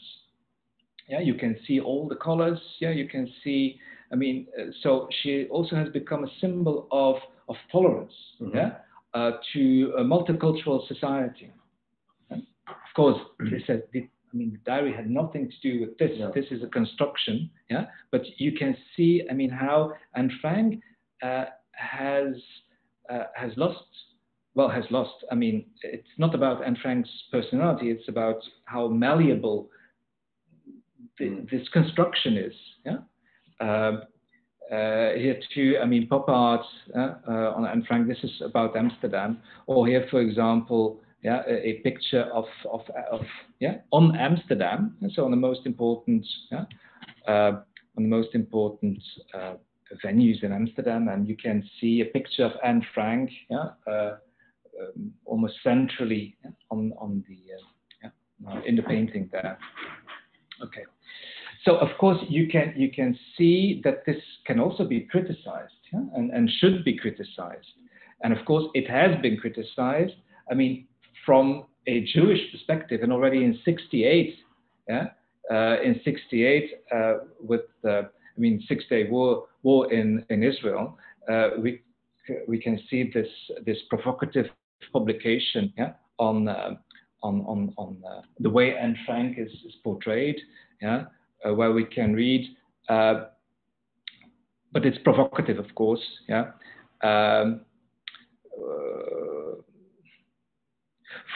Speaker 2: Yeah, you can see all the colors. Yeah, you can see. I mean, uh, so she also has become a symbol of of tolerance.
Speaker 3: Mhm.
Speaker 2: Yeah, uh, to a multicultural society. And of course, this (clears throat) has, I mean, the diary had nothing to do with this.
Speaker 3: No.
Speaker 2: This is a construction. Yeah, but you can see. I mean, how Anne Frank uh, has uh, has lost. Well, has lost. I mean, it's not about Anne Frank's personality. It's about how malleable th-
Speaker 3: Mm.
Speaker 2: this construction is. Yeah. Um, uh, here too, I mean, pop art uh, uh, on Anne Frank. This is about Amsterdam. Or here, for example, yeah, a, a picture of, of, of yeah on Amsterdam. And so on the most important yeah, uh, on the most important uh, venues in Amsterdam, and you can see a picture of Anne Frank. Yeah. Uh, um, almost centrally on on the uh, yeah, uh, in the painting there. Okay. So of course you can you can see that this can also be criticized yeah, and, and should be criticized. And of course it has been criticized. I mean, from a Jewish perspective, and already in '68, yeah, uh, in '68 uh, with the I mean Six Day War war in in Israel, uh, we we can see this this provocative publication yeah, on uh, on on on uh, the way Anne Frank is, is portrayed, yeah, uh, where we can read, uh, but it's provocative, of course, yeah. Um, uh,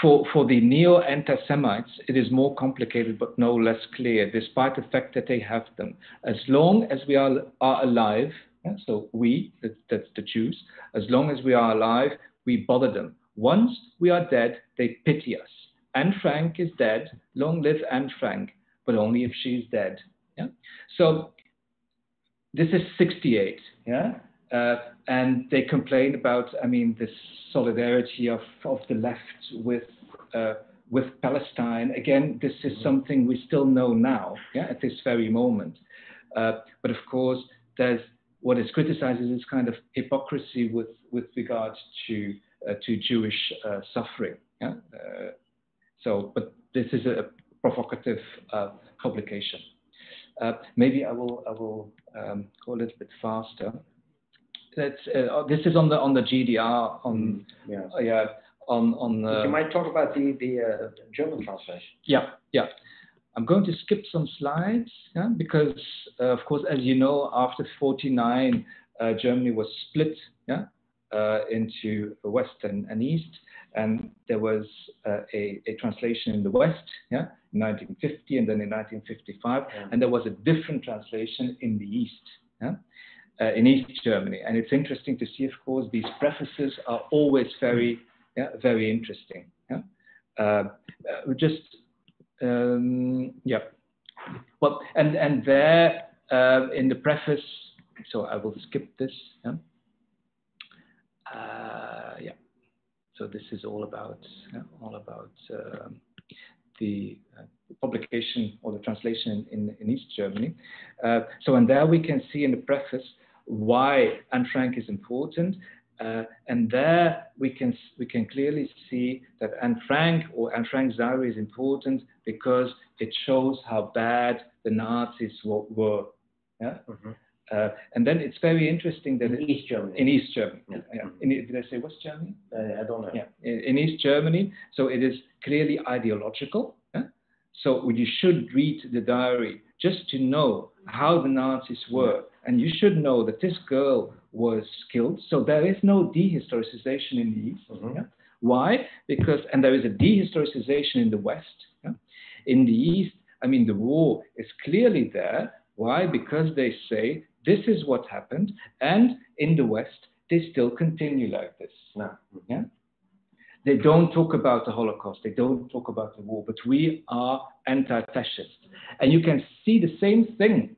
Speaker 2: for, for the neo anti-Semites, it is more complicated but no less clear, despite the fact that they have them. As long as we are, are alive, yeah, so we, that, that's the Jews, as long as we are alive, we bother them. Once we are dead, they pity us. Anne Frank is dead. Long live Anne Frank, but only if she is dead. Yeah. So this is 68. Yeah. Uh, and they complain about, I mean, this solidarity of, of the left with uh, with Palestine. Again, this is something we still know now, yeah, at this very moment. Uh, but of course, there's what is criticized is this kind of hypocrisy with with regard to to Jewish uh, suffering. Yeah. Uh, so, but this is a provocative uh, publication. Uh, maybe I will I will um, go a little bit faster. That's uh, this is on the on the GDR on
Speaker 3: Yeah.
Speaker 2: uh, yeah on on
Speaker 3: you
Speaker 2: uh,
Speaker 3: might talk about the the uh, German translation.
Speaker 2: yeah yeah. I'm going to skip some slides yeah, because uh, of course as you know after 49 uh, Germany was split yeah uh, into West and, and, East. And there was uh, a, a, translation in the West, yeah, in 1950 and then in 1955. Yeah. And there was a different translation in the East, yeah, uh, in East Germany. And it's interesting to see, of course, these prefaces are always very, yeah, very interesting. Yeah. Uh, uh, just, um, yeah. Well, and, and there uh, in the preface, so I will skip this. Yeah. Uh, yeah. So this is all about all about um, the uh, publication or the translation in, in East Germany. Uh, so and there we can see in the preface why Anne Frank is important. Uh, and there we can we can clearly see that Anne Frank or Anne Frank's diary is important because it shows how bad the Nazis were. Yeah? Mm-hmm. Uh, and then it's very interesting that
Speaker 3: in East Germany.
Speaker 2: In East Germany, yeah. yeah. In, did I say West Germany?
Speaker 3: Uh, I don't know.
Speaker 2: Yeah, in, in, East Germany. So it is clearly ideological. Yeah? So you should read the diary just to know how the Nazis were, and you should know that this girl was killed. So there is no dehistoricization in the East. Mm-hmm. Yeah? Why? Because and there is a dehistoricization in the West. In the East, I mean, the war is clearly there. Why? Because they say this is what happened. And in the West, they still continue like this.
Speaker 3: No.
Speaker 2: Yeah? They don't talk about the Holocaust, they don't talk about the war, but we are anti fascist. And you can see the same thing.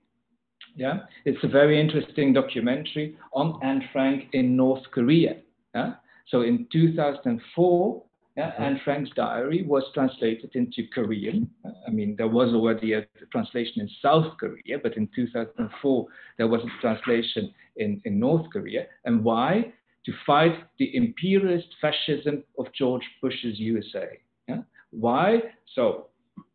Speaker 2: Yeah? It's a very interesting documentary on Anne Frank in North Korea. Yeah? So in 2004, yeah, uh-huh. Anne Frank's diary was translated into Korean. Uh, I mean, there was already a translation in South Korea, but in 2004 there was a translation in, in North Korea. And why? To fight the imperialist fascism of George Bush's USA. Yeah? Why? So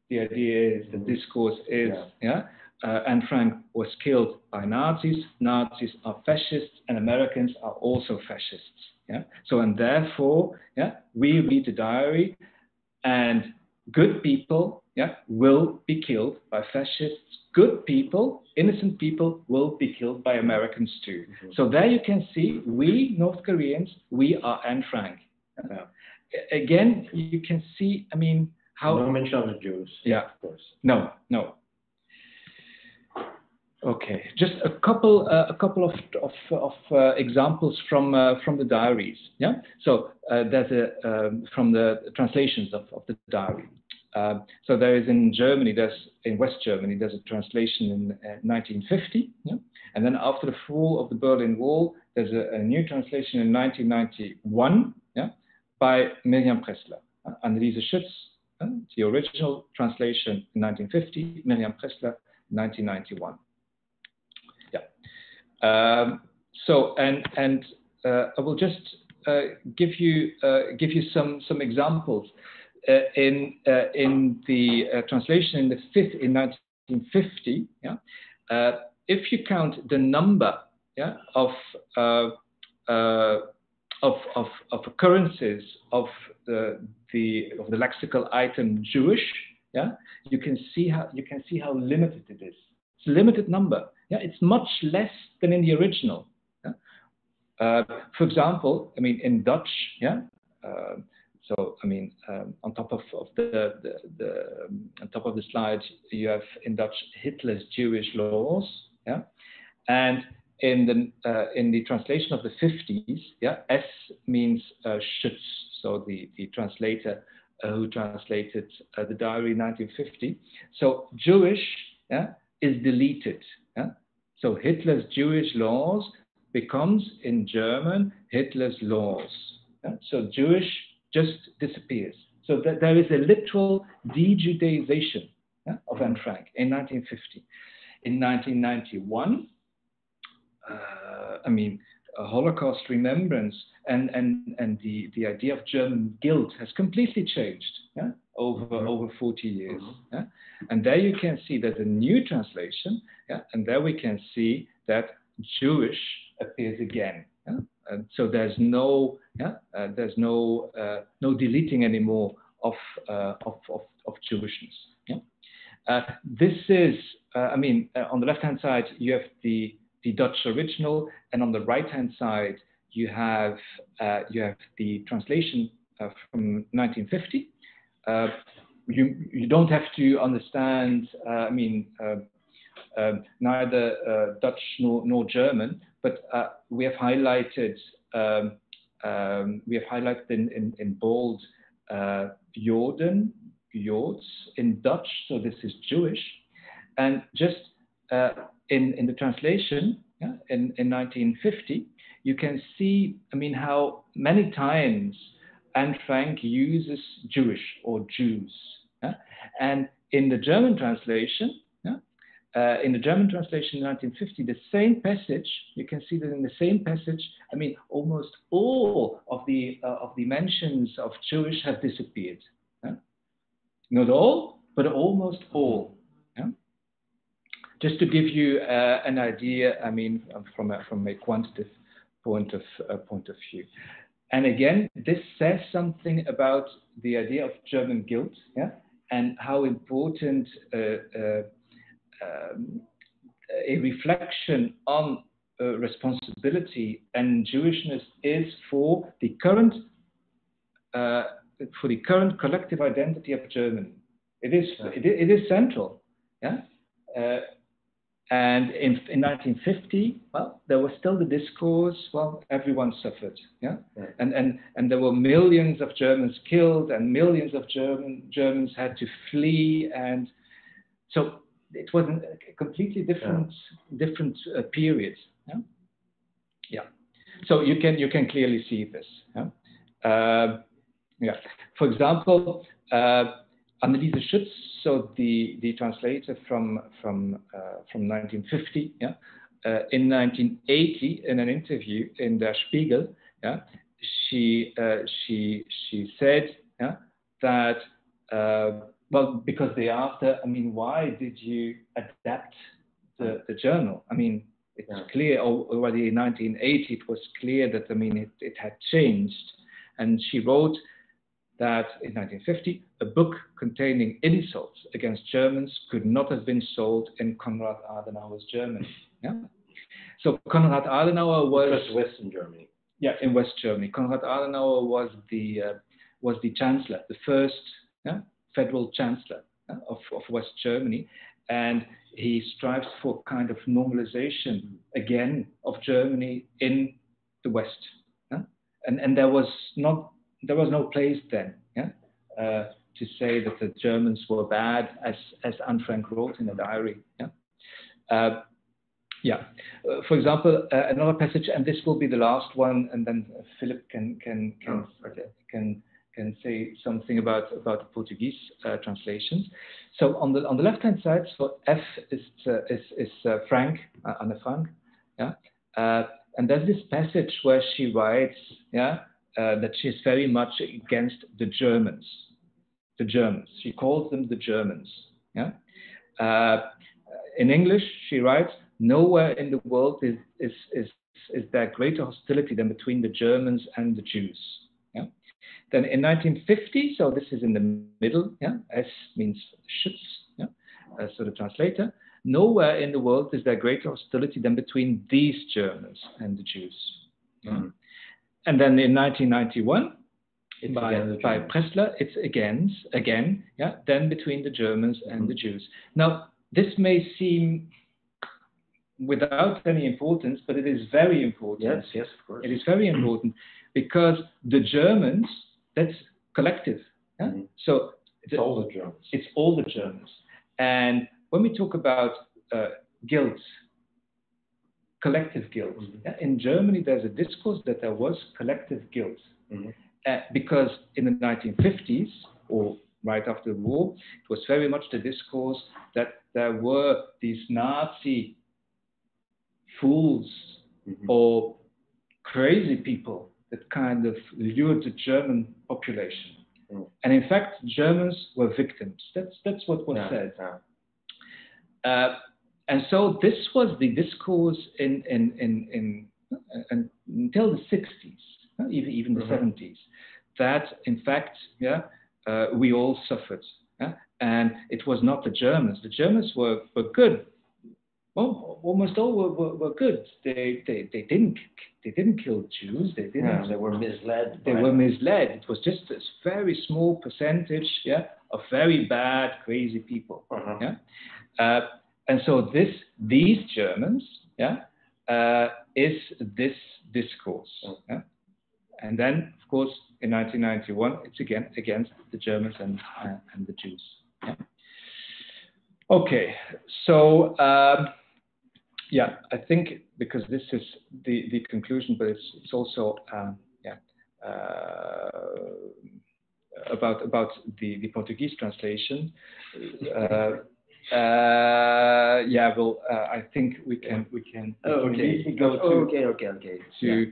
Speaker 2: the idea is, the discourse is, yeah, yeah uh, Anne Frank was killed by Nazis. Nazis are fascists, and Americans are also fascists. Yeah? So, and therefore, yeah, we read the diary, and good people yeah, will be killed by fascists. Good people, innocent people, will be killed by Americans too. Mm-hmm. So there you can see, we North Koreans, we are Anne Frank. Yeah. Again, you can see, I mean, how.
Speaker 3: No mention of the Jews.
Speaker 2: Yeah, of course. No, no. Okay, just a couple, uh, a couple of, of, of uh, examples from, uh, from the diaries. Yeah, so uh, there's a, um, from the translations of, of the diary. Uh, so there is in Germany, there's in West Germany, there's a translation in 1950. Uh, yeah? And then after the fall of the Berlin Wall, there's a, a new translation in 1991 yeah? by Mirjam Pressler. Anneliese Schütz, the original translation in 1950, Mirjam Pressler, 1991. Um, so, and, uh, I will just uh, give you uh, give you some some examples in in the translation in the fifth in 1950. Yeah, if you count the number yeah of of, of, of occurrences of the, the of the lexical item Jewish, yeah, you can see how you can see how limited it is. It's a limited number. Yeah, it's much less than in the original. Yeah? Uh, for example, I mean, in Dutch, yeah. Uh, so I mean, um, on top of, of the, the, the um, on top of the slide, you have in Dutch Hitler's Jewish laws, yeah, and in the uh, in the translation of the 50s, yeah, S means uh, Schütz, so the the translator uh, who translated uh, the diary in 1950. So Jewish, yeah, is deleted. So Hitler's Jewish laws becomes in German Hitler's laws. So Jewish just disappears. So that there is a literal de-Judaization of Anne Frank in 1950. In 1991, uh, I mean, Holocaust remembrance and, and, and the, the idea of German guilt has completely changed yeah, over, mm-hmm. over 40 years. Mm-hmm. Yeah? And there you can see that the new translation, yeah, and there we can see that Jewish appears again. Yeah? And so there's no, yeah, uh, there's no, uh, no deleting anymore of, uh, of, of, of Jewishness. Yeah? Uh, this is, uh, I mean, uh, on the left-hand side, you have the, the Dutch original, and on the right-hand side, you have uh, you have the translation uh, from 1950. Uh, you you don't have to understand. I mean. Um, neither Dutch nor, nor German, but we have highlighted um, um, we have highlighted in, in, in bold uh, Joden, Joods in Dutch, so this is Jewish. And just uh, in, in the translation yeah, in, in 1950, you can see, I mean, how many times Anne Frank uses Jewish or Jews. Yeah? And in the German translation, yeah, uh, in the German translation in 1950, the same passage, you can see that in the same passage, I mean, almost all of the, uh, of the mentions of Jewish have disappeared. Not all, but almost all. Just to give you uh, an idea, I mean, from a, from a quantitative point of, uh, point of view. And again, this says something about the idea of German guilt, yeah, and how important uh, uh um, a reflection on uh, responsibility and Jewishness is for the current uh, for the current collective identity of Germany. It is, it, it is central. Yeah? And in, in 1950, well, there was still the discourse, well, everyone suffered. Yeah? yeah? And, and, and there were millions of Germans killed, and millions of German, Germans had to flee. And so it was a completely different, yeah. different uh, period. Yeah? yeah. So you can, you can clearly see this. Yeah? Uh, yeah. For example, uh, Anneliese Schütz, so the, the translator from, from, uh, from 1950, yeah, uh, in 1980, in an interview in Der Spiegel, yeah, she, uh, she, she said yeah, that, uh, well, because they asked her, I mean, why did you adapt the, the journal? I mean, it's yeah. clear already in 1980, it was clear that, I mean, it, it had changed. And she wrote, that in 1950, a book containing insults against Germans could not have been sold in Konrad Adenauer's Germany. Yeah? So Konrad Adenauer was
Speaker 3: Western Germany.
Speaker 2: Yeah, in West Germany. Konrad Adenauer was the uh, was the chancellor, the first yeah, federal chancellor yeah, of, of West Germany, and he strives for kind of normalization again of Germany in the West. Yeah? And and there was not there was no place then yeah, uh, to say that the Germans were bad, as, as Anne Frank wrote in a diary. Yeah. Uh, yeah. Uh, for example, uh, another passage, and this will be the last one, and then Philip can can can oh, okay. can can say something about about the Portuguese uh, translations. So on the on the left hand side, so F is uh, is is Frank Anne Frank, yeah. and there's this passage where she writes, yeah, uh, that she's very much against the Germans. The Germans. She calls them the Germans. Yeah? Uh, in English, she writes, nowhere in the world is, is, is, is there greater hostility than between the Germans and the Jews. Yeah? Then in 1950, so this is in the middle, yeah? S means Schütz, yeah? Uh, so the translator, nowhere in the world is there greater hostility than between these Germans and the Jews. Mm. And then in 1991, by, by Pressler, it's again, again, yeah, then between the Germans and mm-hmm. the Jews. Now, this may seem without any importance, but it is very important.
Speaker 3: Yes, yes, of course.
Speaker 2: It is very important because the Germans, that's collective. Yeah? Mm-hmm. So
Speaker 3: it's the, all the Germans.
Speaker 2: It's all the Germans. And when we talk about uh, guilt, collective guilt. Mm-hmm. In Germany, there's a discourse that there was collective guilt mm-hmm. uh, because in the 1950s or right after the war, it was very much the discourse that there were these Nazi fools mm-hmm. or crazy people that kind of lured the German population. Mm. And in fact, Germans were victims. That's, that's what was yeah, said. Yeah. Uh, and so this was the discourse in, in, in, in, in until the 60s, even, even the mm-hmm. 70s, that in fact, yeah, uh, we all suffered. Yeah? And it was not the Germans. The Germans were, were good. well, almost all were, were, were good. They, they, they didn't they didn't kill Jews. They didn't.
Speaker 3: Yeah, they were misled.
Speaker 2: They were misled. It was just this very small percentage, yeah, of very bad, crazy people.
Speaker 3: Uh-huh.
Speaker 2: Yeah, uh, and so this these Germans, yeah, uh, is this discourse.
Speaker 3: Mm.
Speaker 2: Yeah? And then, of course, in 1991, it's again against the Germans and uh, and the Jews. Yeah? Okay, so. Um, yeah, I think because this is the, the conclusion, but it's, it's also um, yeah uh, about about the, the Portuguese translation. Uh, yeah, well, uh, I think we can we can,
Speaker 3: Oh, okay.
Speaker 2: immediately go to
Speaker 3: okay, okay, okay.
Speaker 2: to,
Speaker 3: Yeah.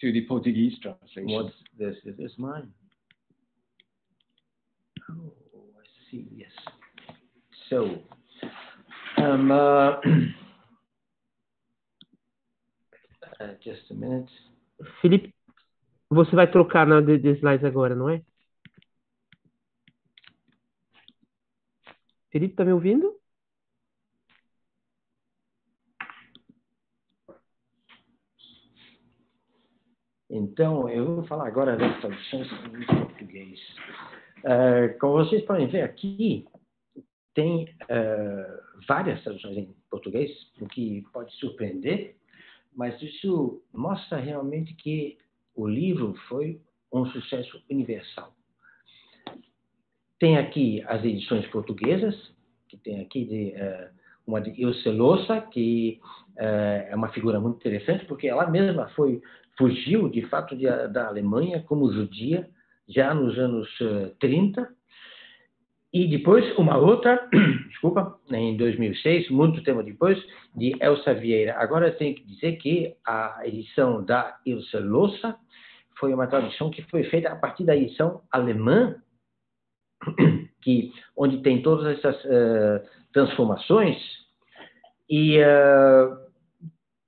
Speaker 2: to the Portuguese translation.
Speaker 3: What's this? Is this mine? Oh, I see. Yes. So, um, uh, (clears throat) uh, just a minute.
Speaker 1: Felipe, você vai trocar na de, de slides agora, não é? Felipe, tá me ouvindo?
Speaker 3: Então, eu vou falar agora das traduções em português. Eh, como vocês podem ver aqui, tem eh, várias traduções em português, o que pode surpreender, mas isso mostra realmente que o livro foi um sucesso universal. Tem aqui as edições portuguesas, que tem aqui de, eh, uma de Ilse Lossa, que eh, é uma figura muito interessante, porque ela mesma foi fugiu de fato de, da Alemanha como judia já nos anos eh, 30 e depois uma outra, (clears throat) desculpa, em 2006, muito tempo depois, de Elsa Vieira. Agora eu tenho que dizer que a edição da Ilse Lossa foi uma tradução que foi feita a partir da edição alemã, que onde tem todas essas eh, transformações e eh,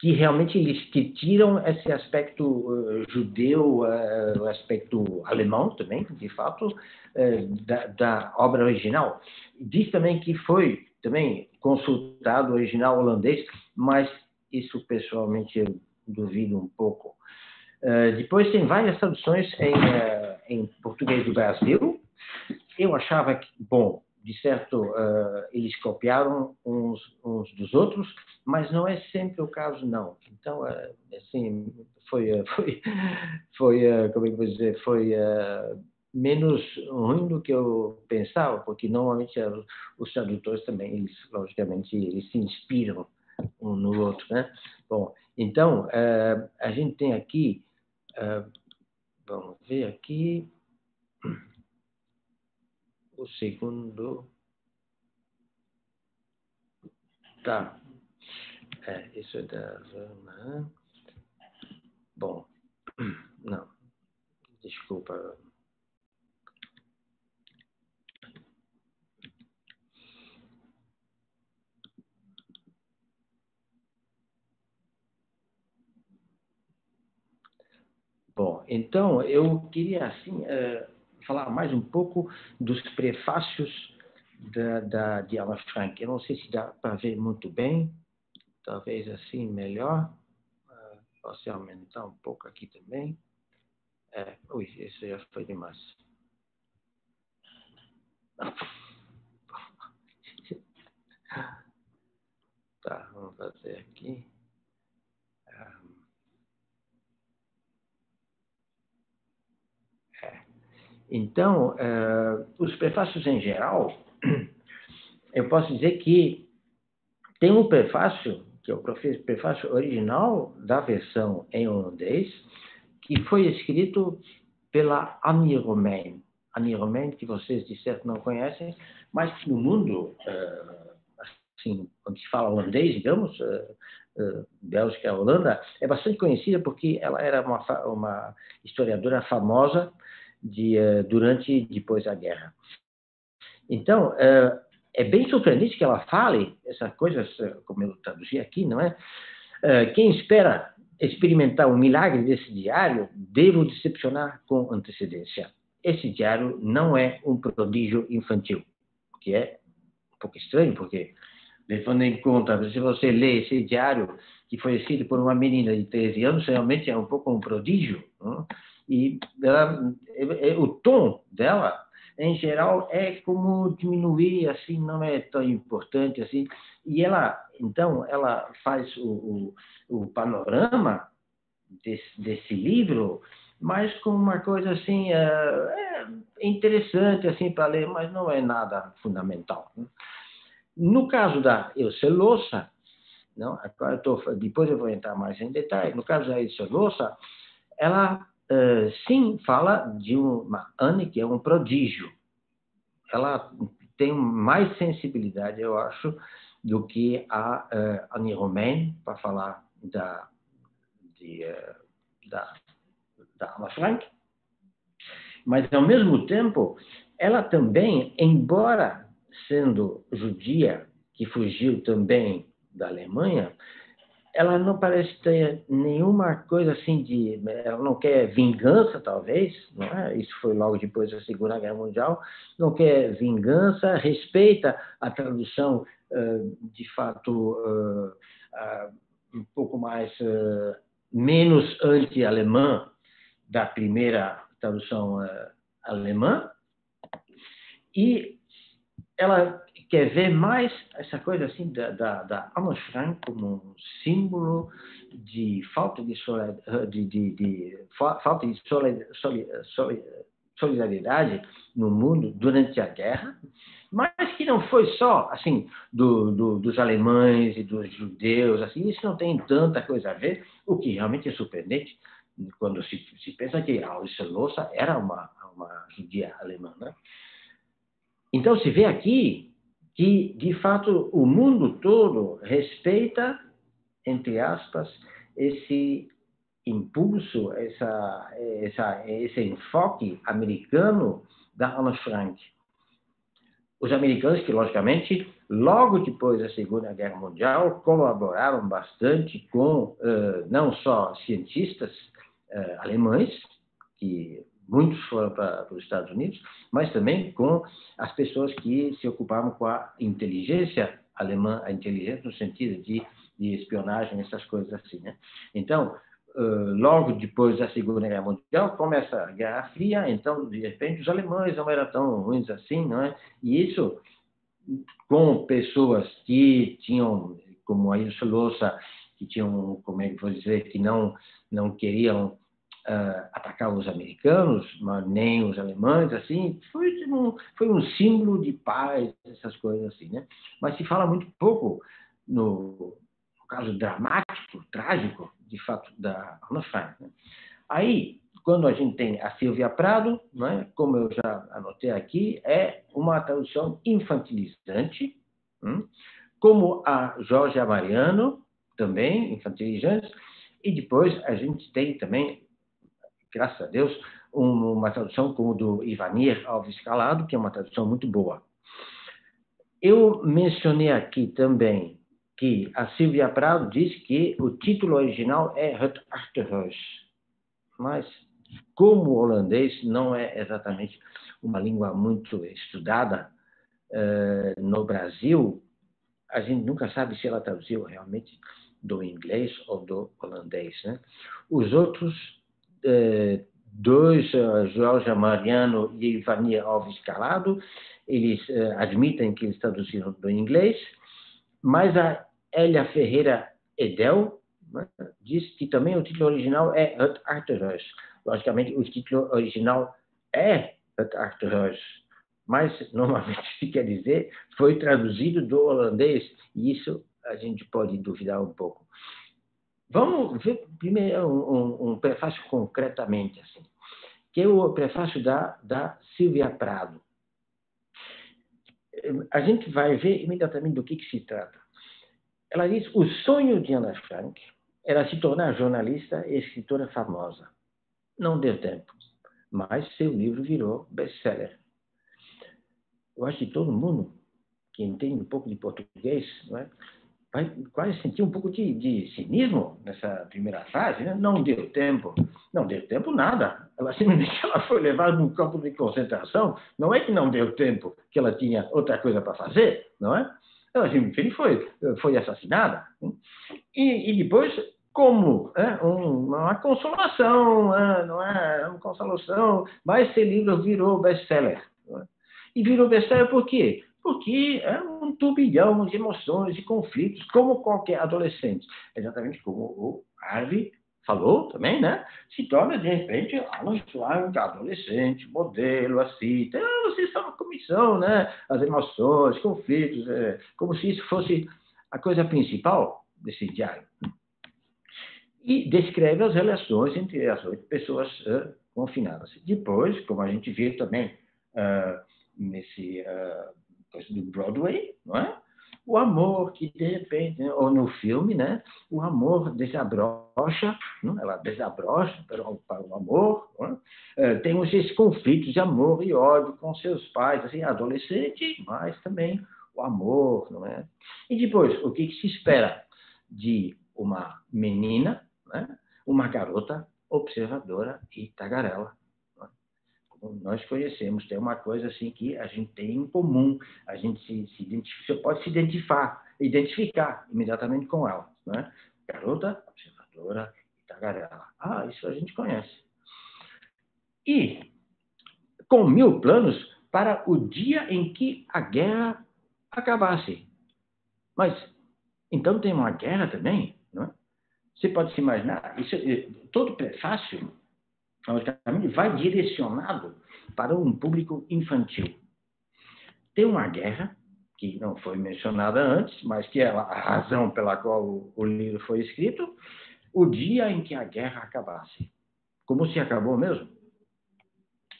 Speaker 3: que realmente eles que tiram esse aspecto eh, judeu, o aspecto alemão também, de fato, da, da obra original. Diz também que foi também consultado o original holandês, mas isso pessoalmente eu duvido um pouco. Depois tem várias traduções em, em português do Brasil. Eu achava que, bom, de certo, eh, eles copiaram uns, uns dos outros, mas não é sempre o caso, não. Então, eh, assim, foi, eh, (laughs) foi, foi como é que vou dizer, foi menos ruim do que eu pensava, porque normalmente os tradutores também, eles, logicamente, eles se inspiram um no outro, né? Bom, então, a gente tem aqui, vamos ver aqui, o segundo. Tá. É, isso é da Rama. Bom, (clears throat) não. Desculpa. Bom, então eu queria assim eh, falar mais um pouco dos prefácios da, da, de Anna Frank. Eu não sei se dá para ver muito bem, talvez assim melhor. Ah, posso aumentar um pouco aqui também. É, ui, esse já foi demais. (laughs) Tá, vamos fazer aqui. Ah, é. Então, eh, os prefácios em geral, (clears throat) eu posso dizer que tem um prefácio, que é o prefácio original da versão em holandês, que foi escrito pela Annie Romain. Annie Romain, que vocês de certo não conhecem, mas que no mundo, eh, assim, onde se fala holandês, digamos, eh, eh, Bélgica, Holanda, é bastante conhecida porque ela era uma, uma historiadora famosa de, eh, durante e depois da guerra. Então, eh, é bem surpreendente que ela fale essas coisas, eh, como eu traduzi aqui, não é? Quem espera experimentar o milagre desse diário, devo decepcionar com antecedência. Esse diário não é um prodígio infantil, que é um pouco estranho, porque levando em conta, se você lê esse diário que foi escrito por uma menina de 13 anos, realmente é um pouco um prodígio. Não? E ela, é, é, o tom dela, em geral, é como diminuir, assim, não é tão importante assim. E ela, então, ela faz o, o, o panorama desse, desse livro mas com uma coisa assim é, é interessante assim para ler, mas não é nada fundamental. Né? No caso da Eucelosa, não, depois eu vou entrar mais em detalhe. No caso da Eucelosa, ela uh, sim fala de uma Anne que é um prodígio. Ela tem mais sensibilidade, eu acho, do que a uh, Anne Romain para falar da, de, uh, da da Ana Frank, mas ao mesmo tempo ela também, embora sendo judia que fugiu também da Alemanha, ela não parece ter nenhuma coisa assim de, ela não quer vingança talvez, não é? Isso foi logo depois da Segunda Guerra Mundial, não quer vingança, respeita a tradução de fato um pouco mais menos anti-alemã da primeira tradução alemã, e ela quer ver mais essa coisa assim da, da, da Anne Frank como um símbolo de falta de, de, de, de falta de solidariedade no mundo durante a guerra, mas que não foi só assim do, do, dos alemães e dos judeus, assim isso não tem tanta coisa a ver, o que realmente é surpreendente quando se, se pensa que Alice Louça era uma, uma judia alemã. Né? Então se vê aqui que, de fato, o mundo todo respeita, entre aspas, esse impulso, essa, essa, esse enfoque americano da Anne Frank. Os americanos que, logicamente, logo depois da Segunda Guerra Mundial, colaboraram bastante com uh, não só cientistas uh, alemães, que muitos foram para, os Estados Unidos, mas também com as pessoas que se ocupavam com a inteligência alemã, a inteligência no sentido de, de espionagem, essas coisas assim. Né? Então, logo depois da Segunda Guerra Mundial, começa a Guerra Fria, então, de repente, os alemães não eram tão ruins assim, não é? E isso, com pessoas que tinham, como a Ilse Louça, que tinham, como é que vou dizer, que não, não queriam uh, atacar os americanos, mas nem os alemães, assim, foi um, foi um símbolo de paz, essas coisas assim, né? Mas se fala muito pouco no, no caso dramático, trágico, de fato, da Ana Frank. Né? Aí, quando a gente tem a Silvia Prado, né, como eu já anotei aqui, é uma tradução infantilizante, hum? como a Jorge Mariano, também infantilizante, e depois a gente tem também graças a Deus, uma tradução como do Ivanir Alves Calado, que é uma tradução muito boa. Eu mencionei aqui também que a Silvia Prado diz que o título original é Het Achterhuis, mas como o holandês não é exatamente uma língua muito estudada uh, no Brasil, a gente nunca sabe se ela traduziu realmente do inglês ou do holandês. Né? Os outros dois, eh, Jorge Mariano e Ivania Alves Calado, eles eh, admitem que eles traduziram do inglês, mas a Elia Ferreira Edel né, diz que também o título original é Het Achterhuis. Logicamente, o título original é Het Achterhuis, mas (laughs) normalmente se quer dizer foi traduzido do holandês, e isso a gente pode duvidar um pouco. Vamos ver primeiro um, um, um prefácio concretamente, assim, que é o prefácio da, da Silvia Prado. A gente vai ver imediatamente do que, que se trata. Ela diz: o sonho de Ana Frank era se tornar jornalista e escritora famosa. Não deu tempo, mas seu livro virou best-seller. Eu acho que todo mundo que entende um pouco de português não é? Vai quase sentir um pouco de, de cinismo nessa primeira fase, né? Não deu tempo. Não deu tempo nada. Ela (laughs) simplesmente ela foi levada num campo de concentração. Não é que não deu tempo, que ela tinha outra coisa para fazer, não é? A Jimmy foi, foi assassinada. E, e depois, como é, uma consolação, é, não é uma consolação, mas esse livro virou best-seller. É? E virou best-seller por quê? Porque é um turbilhão de emoções, de conflitos, como qualquer adolescente. Exatamente como o Harvey falou também, né? Se torna, de repente, Schwartz, adolescente, modelo, assim. Então, vocês estão na comissão, né? As emoções, conflitos, é, como se isso fosse a coisa principal desse diário. E descreve as relações entre as oito pessoas uh, confinadas. Depois, como a gente viu também uh, nesse uh, do Broadway, não é? o amor que de repente, né, ou no filme, né, o amor desabrocha, né, ela desabrocha para, para o amor. É, temos esses conflitos de amor e ódio com seus pais, assim, adolescente, mas também o amor, não é? E depois, o que, que se espera de uma menina, né, uma garota observadora e tagarela? Nós conhecemos, tem uma coisa assim que a gente tem em comum, a gente se, se identifica, pode se identificar, identificar imediatamente com ela, né? Garota, observadora e tagarela. Ah, isso a gente conhece. E com mil planos para o dia em que a guerra acabasse. Mas então tem uma guerra também, não é? Você pode se imaginar, isso, eh, todo prefácio logicamente, vai direcionado para um público infantil. Tem uma guerra, que não foi mencionada antes, mas que é a razão pela qual o livro foi escrito, o dia em que a guerra acabasse. Como se acabou mesmo?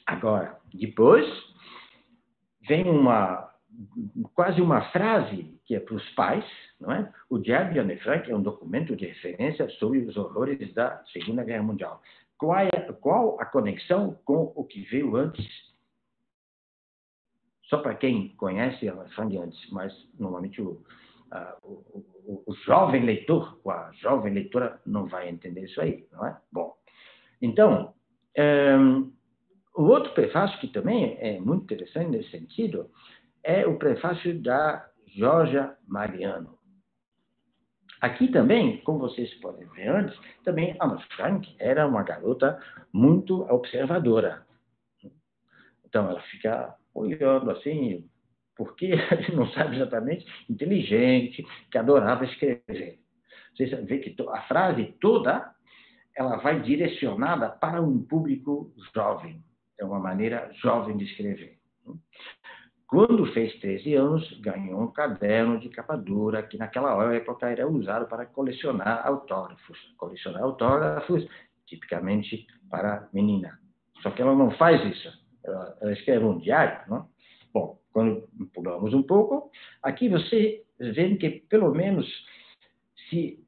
Speaker 3: Agora, depois, vem uma quase uma frase que é para os pais, não é? O Diário de Anne Frank é um documento de referência sobre os horrores da Segunda Guerra Mundial. Qual, é, qual a conexão com o que veio antes? Só para quem conhece a de antes, mas normalmente o, o, o, o, jovem leitor, a jovem leitora não vai entender isso aí, não é? Bom, então, ehm, o outro prefácio que também é muito interessante nesse sentido é o prefácio da Georgia Mariano. Aqui também, como vocês podem ver antes, também Anna Frank era uma garota muito observadora. Então, ela fica olhando assim, porque não sabe exatamente, inteligente, que adorava escrever. Vocês vê que a frase toda ela vai direcionada para um público jovem. É uma maneira jovem de escrever. Quando fez 13 anos, ganhou um caderno de capa dura, que naquela época era usado para colecionar autógrafos. Colecionar autógrafos, tipicamente para menina. Só que ela não faz isso. Ela, ela escreve um diário, não? Bom, quando pulamos um pouco, aqui você vê que, pelo menos, se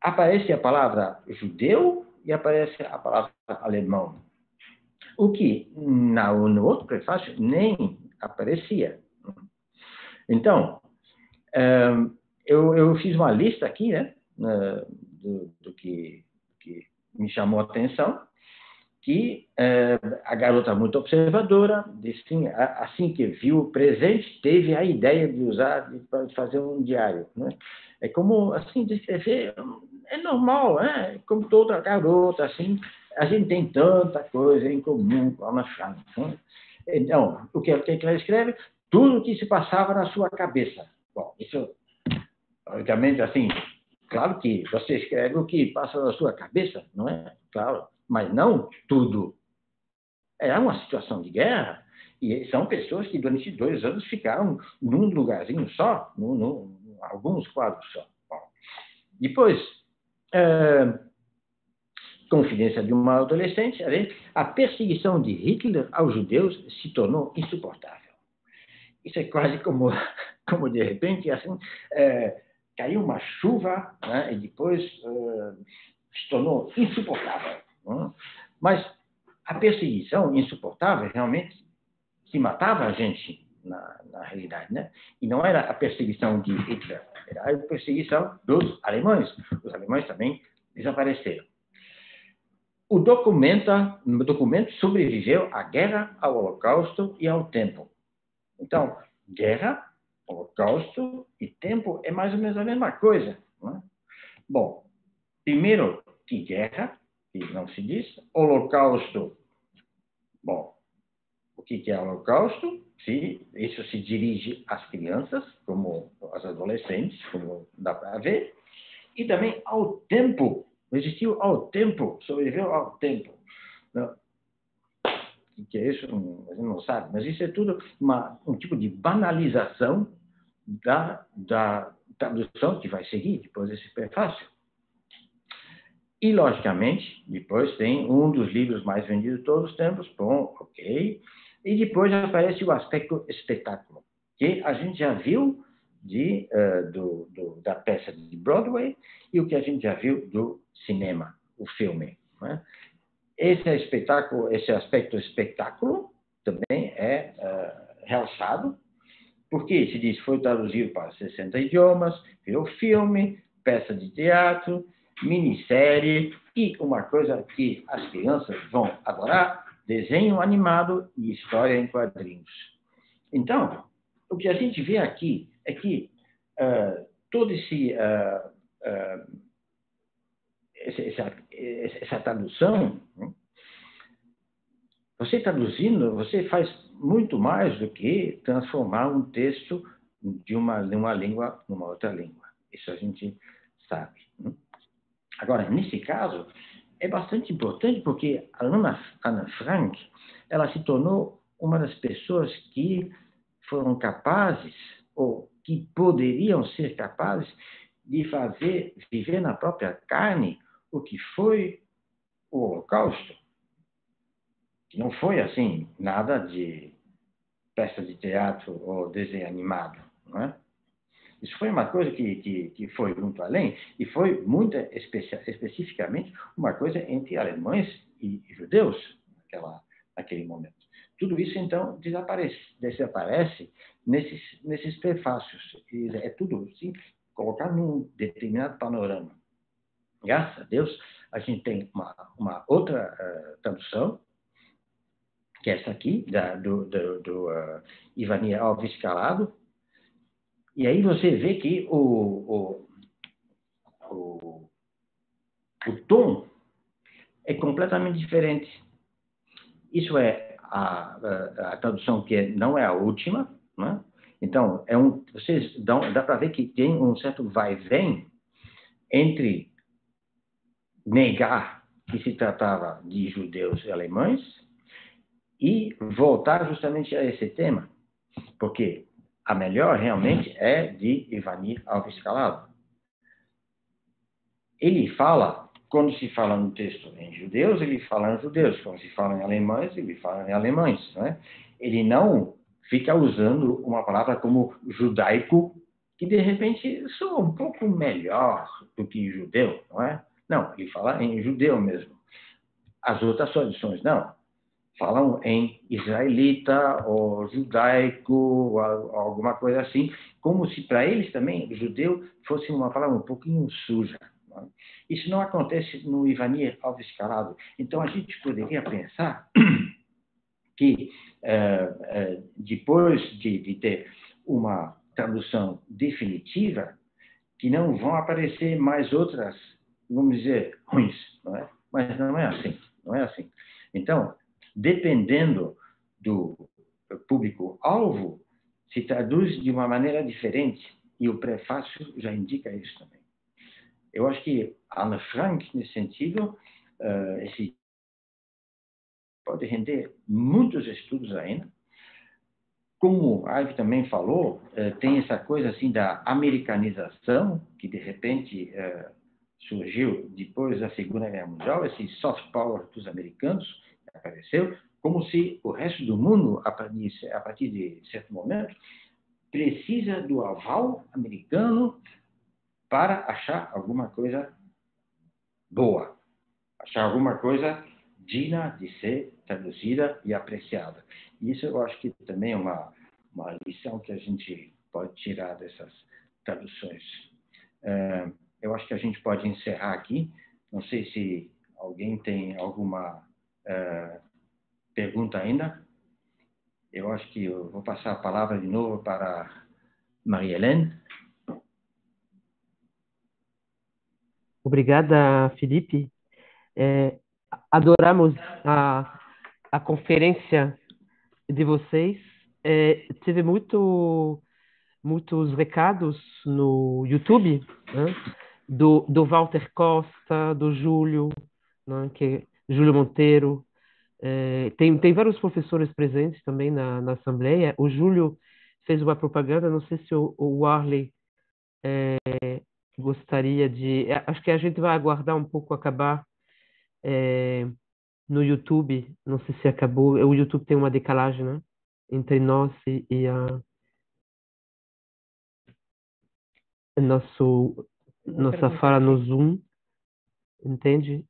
Speaker 3: aparece a palavra judeu e aparece a palavra alemão. O que no outro prefácio nem aparecia. Então, ehm, eu, eu fiz uma lista aqui, né, do, do que, que, me chamou a atenção, que eh, a garota muito observadora, assim, assim que viu o presente, teve a ideia de usar, de fazer um diário. Né? É como, assim, descrever, é normal, né? como toda garota, assim, a gente tem tanta coisa em comum com a Ana. Né? Então, o que, que ela escreve? Tudo o que se passava na sua cabeça. Bom, isso, obviamente, assim, claro que você escreve o que passa na sua cabeça, não é? Claro, mas não tudo. É uma situação de guerra e são pessoas que durante dois anos ficaram num lugarzinho só, num, num alguns quadros só. Bom, depois, é, Confidência de uma adolescente, a perseguição de Hitler aos judeus se tornou insuportável. Isso é quase como, (laughs) como de repente, assim, é, caiu uma chuva né, e depois é, se tornou insuportável. Né? Mas a perseguição insuportável realmente se matava a gente na, na, realidade, né? E não era a perseguição de Hitler, era a perseguição dos alemães. Os alemães também desapareceram. O documento, o documento sobreviveu à guerra, ao holocausto e ao tempo. Então, guerra, holocausto e tempo é mais ou menos a mesma coisa. É? Bom, primeiro, que guerra, que não se diz, holocausto. Bom, o que é holocausto? Sim, isso se dirige às crianças, como aos adolescentes, como dá para ver, e também ao tempo. Existiu ao tempo, sobreviveu ao tempo. O que é isso? A gente não sabe, mas isso é tudo uma, um tipo de banalização da, da tradução que vai seguir depois desse prefácio. E, logicamente, depois tem um dos livros mais vendidos de todos os tempos, bom, ok, e depois aparece o aspecto espetáculo, que a gente já viu de, uh, do, do, da peça de Broadway e o que a gente já viu do cinema, o filme. Né? Esse espetáculo, esse aspecto espetáculo também é uh, realçado, porque se diz foi traduzido para 60 idiomas, virou filme, peça de teatro, minissérie e uma coisa que as crianças vão adorar, desenho animado e história em quadrinhos. Então, o que a gente vê aqui é que uh, uh, uh, essa, essa, tradução, né? você traduzindo, você faz muito mais do que transformar um texto de uma, de uma língua numa outra língua. Isso a gente sabe. Né? Agora, nesse caso, é bastante importante porque a Ana, Ana Frank ela se tornou uma das pessoas que foram capazes ou que poderiam ser capazes de fazer viver na própria carne o que foi o Holocausto. Não foi assim nada de peça de teatro ou desenho animado, não é? Isso foi uma coisa que, que, que foi muito além e foi muito especificamente uma coisa entre alemães e judeus naquela, naquele momento. Tudo isso, então, desaparece, desaparece nesses, nesses prefácios. É tudo assim, colocar num determinado panorama. Graças a Deus, a gente tem uma, uma outra uh, tradução, que é essa aqui, da, do, do, do uh, Ivani Alves Calado, e aí você vê que o, o, o, o tom é completamente diferente. Isso é a, a, tradução que não é a última, né? Então, é um, vocês dão, dá para ver que tem um certo vai-vem entre negar que se tratava de judeus e alemães e voltar justamente a esse tema. Porque a melhor realmente é de Ivanir Alves Calado. Ele fala, quando se fala no texto em judeus, ele fala em judeus. Quando se fala em alemães, ele fala em alemães. Né? Ele não fica usando uma palavra como judaico, que de repente soa um pouco melhor do que judeu, não é? Não, ele fala em judeu mesmo. As outras traduções não falam em israelita ou judaico, ou alguma coisa assim, como se para eles também judeu fosse uma palavra um pouquinho suja. Isso não acontece no Ivani Alves Calado. Então a gente poderia pensar (clears throat) que é, é, depois de, de ter uma tradução definitiva, que não vão aparecer mais outras, vamos dizer, ruins, não é? Mas não é assim, não é assim. Então, dependendo do público-alvo, se traduz de uma maneira diferente. E o prefácio já indica isso também. Eu acho que Anne Frank, nesse sentido, uh, esse pode render muitos estudos ainda. Como a Ivy também falou, uh, tem essa coisa assim da americanização, que de repente uh, surgiu depois da Segunda Guerra Mundial, esse soft power dos americanos, apareceu, como se o resto do mundo, a partir de certo momento, precisa do aval americano para achar alguma coisa boa, achar alguma coisa digna de ser traduzida e apreciada. Isso eu acho que também é uma, uma lição que a gente pode tirar dessas traduções. É, eu acho que a gente pode encerrar aqui. Não sei se alguém tem alguma é, pergunta ainda? Eu acho que eu vou passar a palavra de novo para Marie-Hélène.
Speaker 1: Obrigada, Felipe. É, adoramos a, a conferência de vocês. É, muito, muitos recados no YouTube né? do, do Walter Costa, do Júlio, né? que Júlio Monteiro. É, tem, tem vários professores presentes também na, na Assembleia. O Júlio fez uma propaganda, não sei se o, o Warley é, gostaria de. É, acho que a gente vai aguardar um pouco acabar é, no YouTube. Não sei se acabou. O YouTube tem uma decalagem, né? Entre nós e, e a. Nosso, nossa fala no Zoom. Entende?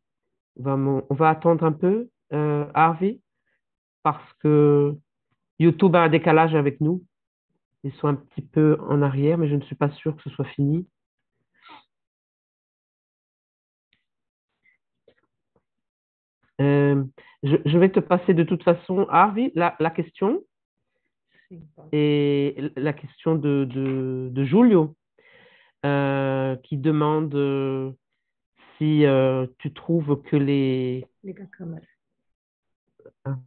Speaker 1: Vamos, on va attendre un peu, euh, Harvey, parce que YouTube a un décalage avec nous. Ils sont un petit peu en arrière, mais je ne suis pas sûr que ce soit fini. Je, je, vais te passer de toute façon, Harvey, la, la question. Et la question de, de, de Julio, euh, qui demande euh, si euh, tu trouves que les. Ah.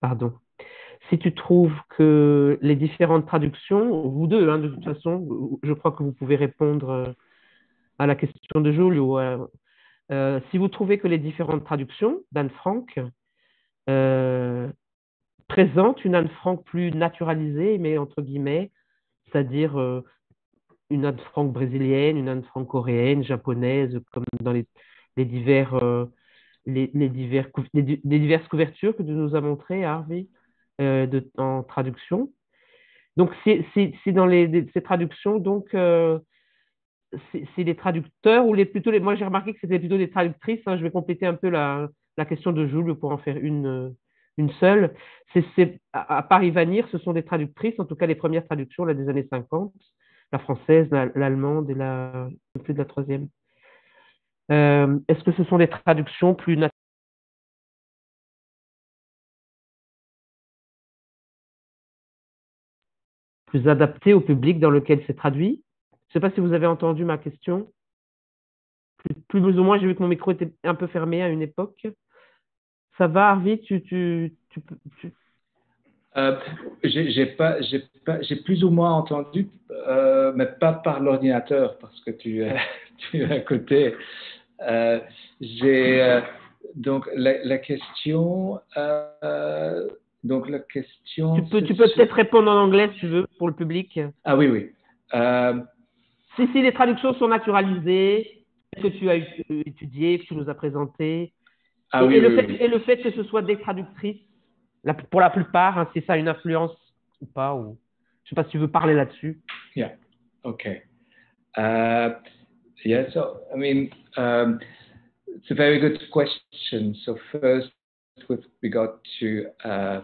Speaker 1: Pardon. Si tu trouves que les différentes traductions, vous deux, hein, de toute façon, je crois que vous pouvez répondre à la question de Julio. Euh, si vous trouvez que les différentes traductions d'Anne Frank euh, présentent une Anne Frank plus naturalisée, mais entre guillemets, c'est-à-dire euh, une Anne Frank brésilienne, une Anne Frank coréenne, japonaise, comme dans les, les divers, les, les, divers, les, les, diverses couvertures que tu nous as montrées, Harvey, en traduction. Donc, c'est dans ces traductions, donc, c'est les traducteurs ou les, plutôt les. Moi, j'ai remarqué que c'était plutôt des traductrices. Hein, je vais compléter un peu la, la question de Jules pour en faire une, une seule. C'est à, à part Ivanir, ce sont des traductrices, en tout cas les premières traductions là, des années 50, la française, l'allemande et la plus de la troisième. Euh, Est-ce que ce sont des traductions plus plus adaptées au public dans lequel c'est traduit? Je ne sais pas si vous avez entendu ma question. Plus, plus ou moins, j'ai vu que mon micro était un peu fermé à une époque. Ça va, Harvey? Tu, tu, tu, tu...
Speaker 2: Euh, j'ai pas, pas, plus ou moins entendu, euh, mais pas par l'ordinateur parce que tu, (laughs) tu es à côté. Euh, j'ai euh, donc la, la question. Euh, donc la question.
Speaker 1: Tu peux, tu peux peut-être répondre en anglais si tu veux pour le public.
Speaker 2: Ah oui, oui.
Speaker 1: Si, si les traductions sont naturalisées, que tu as étudié, que tu nous as présenté,
Speaker 2: ah,
Speaker 1: et,
Speaker 2: oui,
Speaker 1: et, le fait,
Speaker 2: oui.
Speaker 1: et, le fait, que ce soit des traductrices, la, pour la plupart, hein, c'est ça une influence ou pas ou, Je ne sais pas si tu veux parler là-dessus.
Speaker 2: Yeah, okay. Uh, yeah, so, I mean, um, it's a very good question. So first, with regard to uh,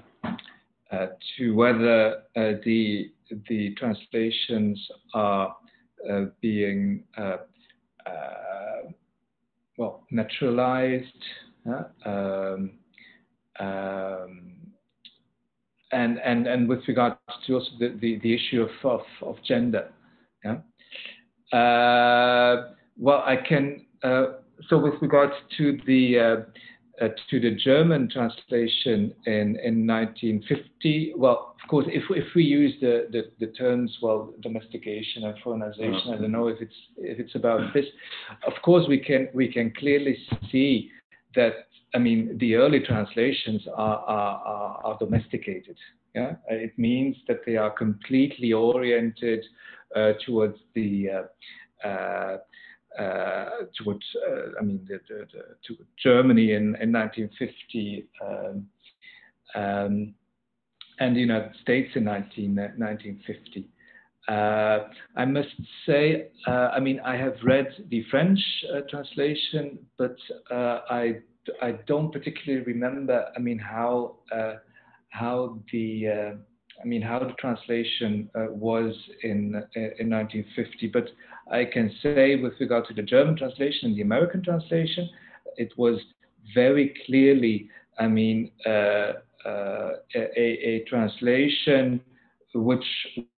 Speaker 2: uh, to whether uh, the the translations are being uh, uh, well naturalized um, um, and and and with regard to also the, the, the issue of, of, of gender yeah? Well I can so with regards to the uh, to the German translation in, in 1950, well, of course, if, if we use the, the, the terms, well, domestication and foreignization, I don't know if it's if it's about this. Of course, we can we can clearly see that. I mean, the early translations are are, are, are domesticated. Yeah, it means that they are completely oriented uh, towards the uh, uh, towards, uh, I mean, the, the, the, to Germany in, in 1950 um, um, and the United States in 19, 1950. Uh, I must say, uh, I mean, I have read the French uh, translation, but uh, I I don't particularly remember. I mean, how how the I mean, how the translation uh, was in in 1950. But I can say, with regard to the German translation and the American translation, it was very clearly, I mean, uh, uh, a, a, translation which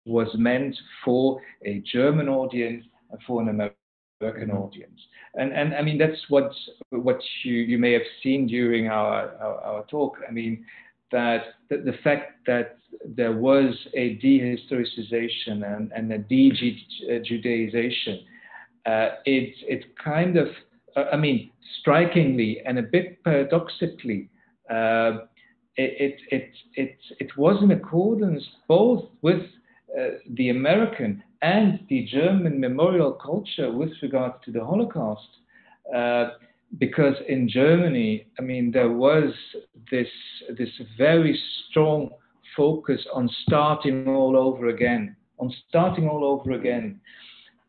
Speaker 2: was meant for a German audience and for an American audience. And, and I mean, that's what, what you, you may have seen during our, our, our talk. I mean, that the, fact that there was a dehistoricization and, and a de-Judaization, uh, it, it kind of, uh, I mean, strikingly and a bit paradoxically, uh, it, it, it, it, was in accordance both with uh, the American and the German memorial culture with regard to the Holocaust. Because in Germany, I mean, there was this, this very strong focus on starting all over again, on starting all over again.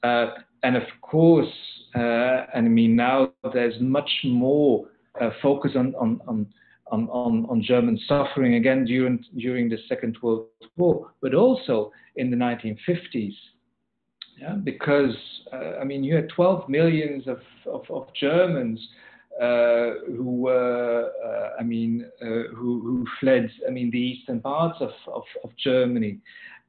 Speaker 2: Uh, and of course, uh, and I mean, now there's much more uh, focus on, on, on on, on, on German suffering again during, during the Second World War, but also in the 1950s. Yeah, because, uh, I mean, you had 12 millions of, of, of Germans uh, who were, uh, I mean, uh, who, who fled, I mean, the eastern parts of, of, of Germany.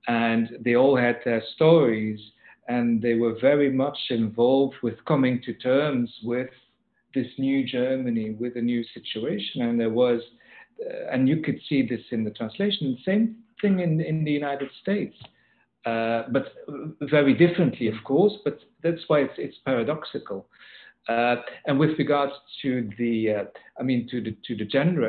Speaker 2: And they all had their stories, and they were very much involved with coming to terms with this new Germany with a new situation. And there was, uh, and you could see this in the translation, same thing in, in the United States. Uh, but very differently, of course, but that's why it's, it's paradoxical. Uh, and with regards to the, uh, I mean, to the, to the gender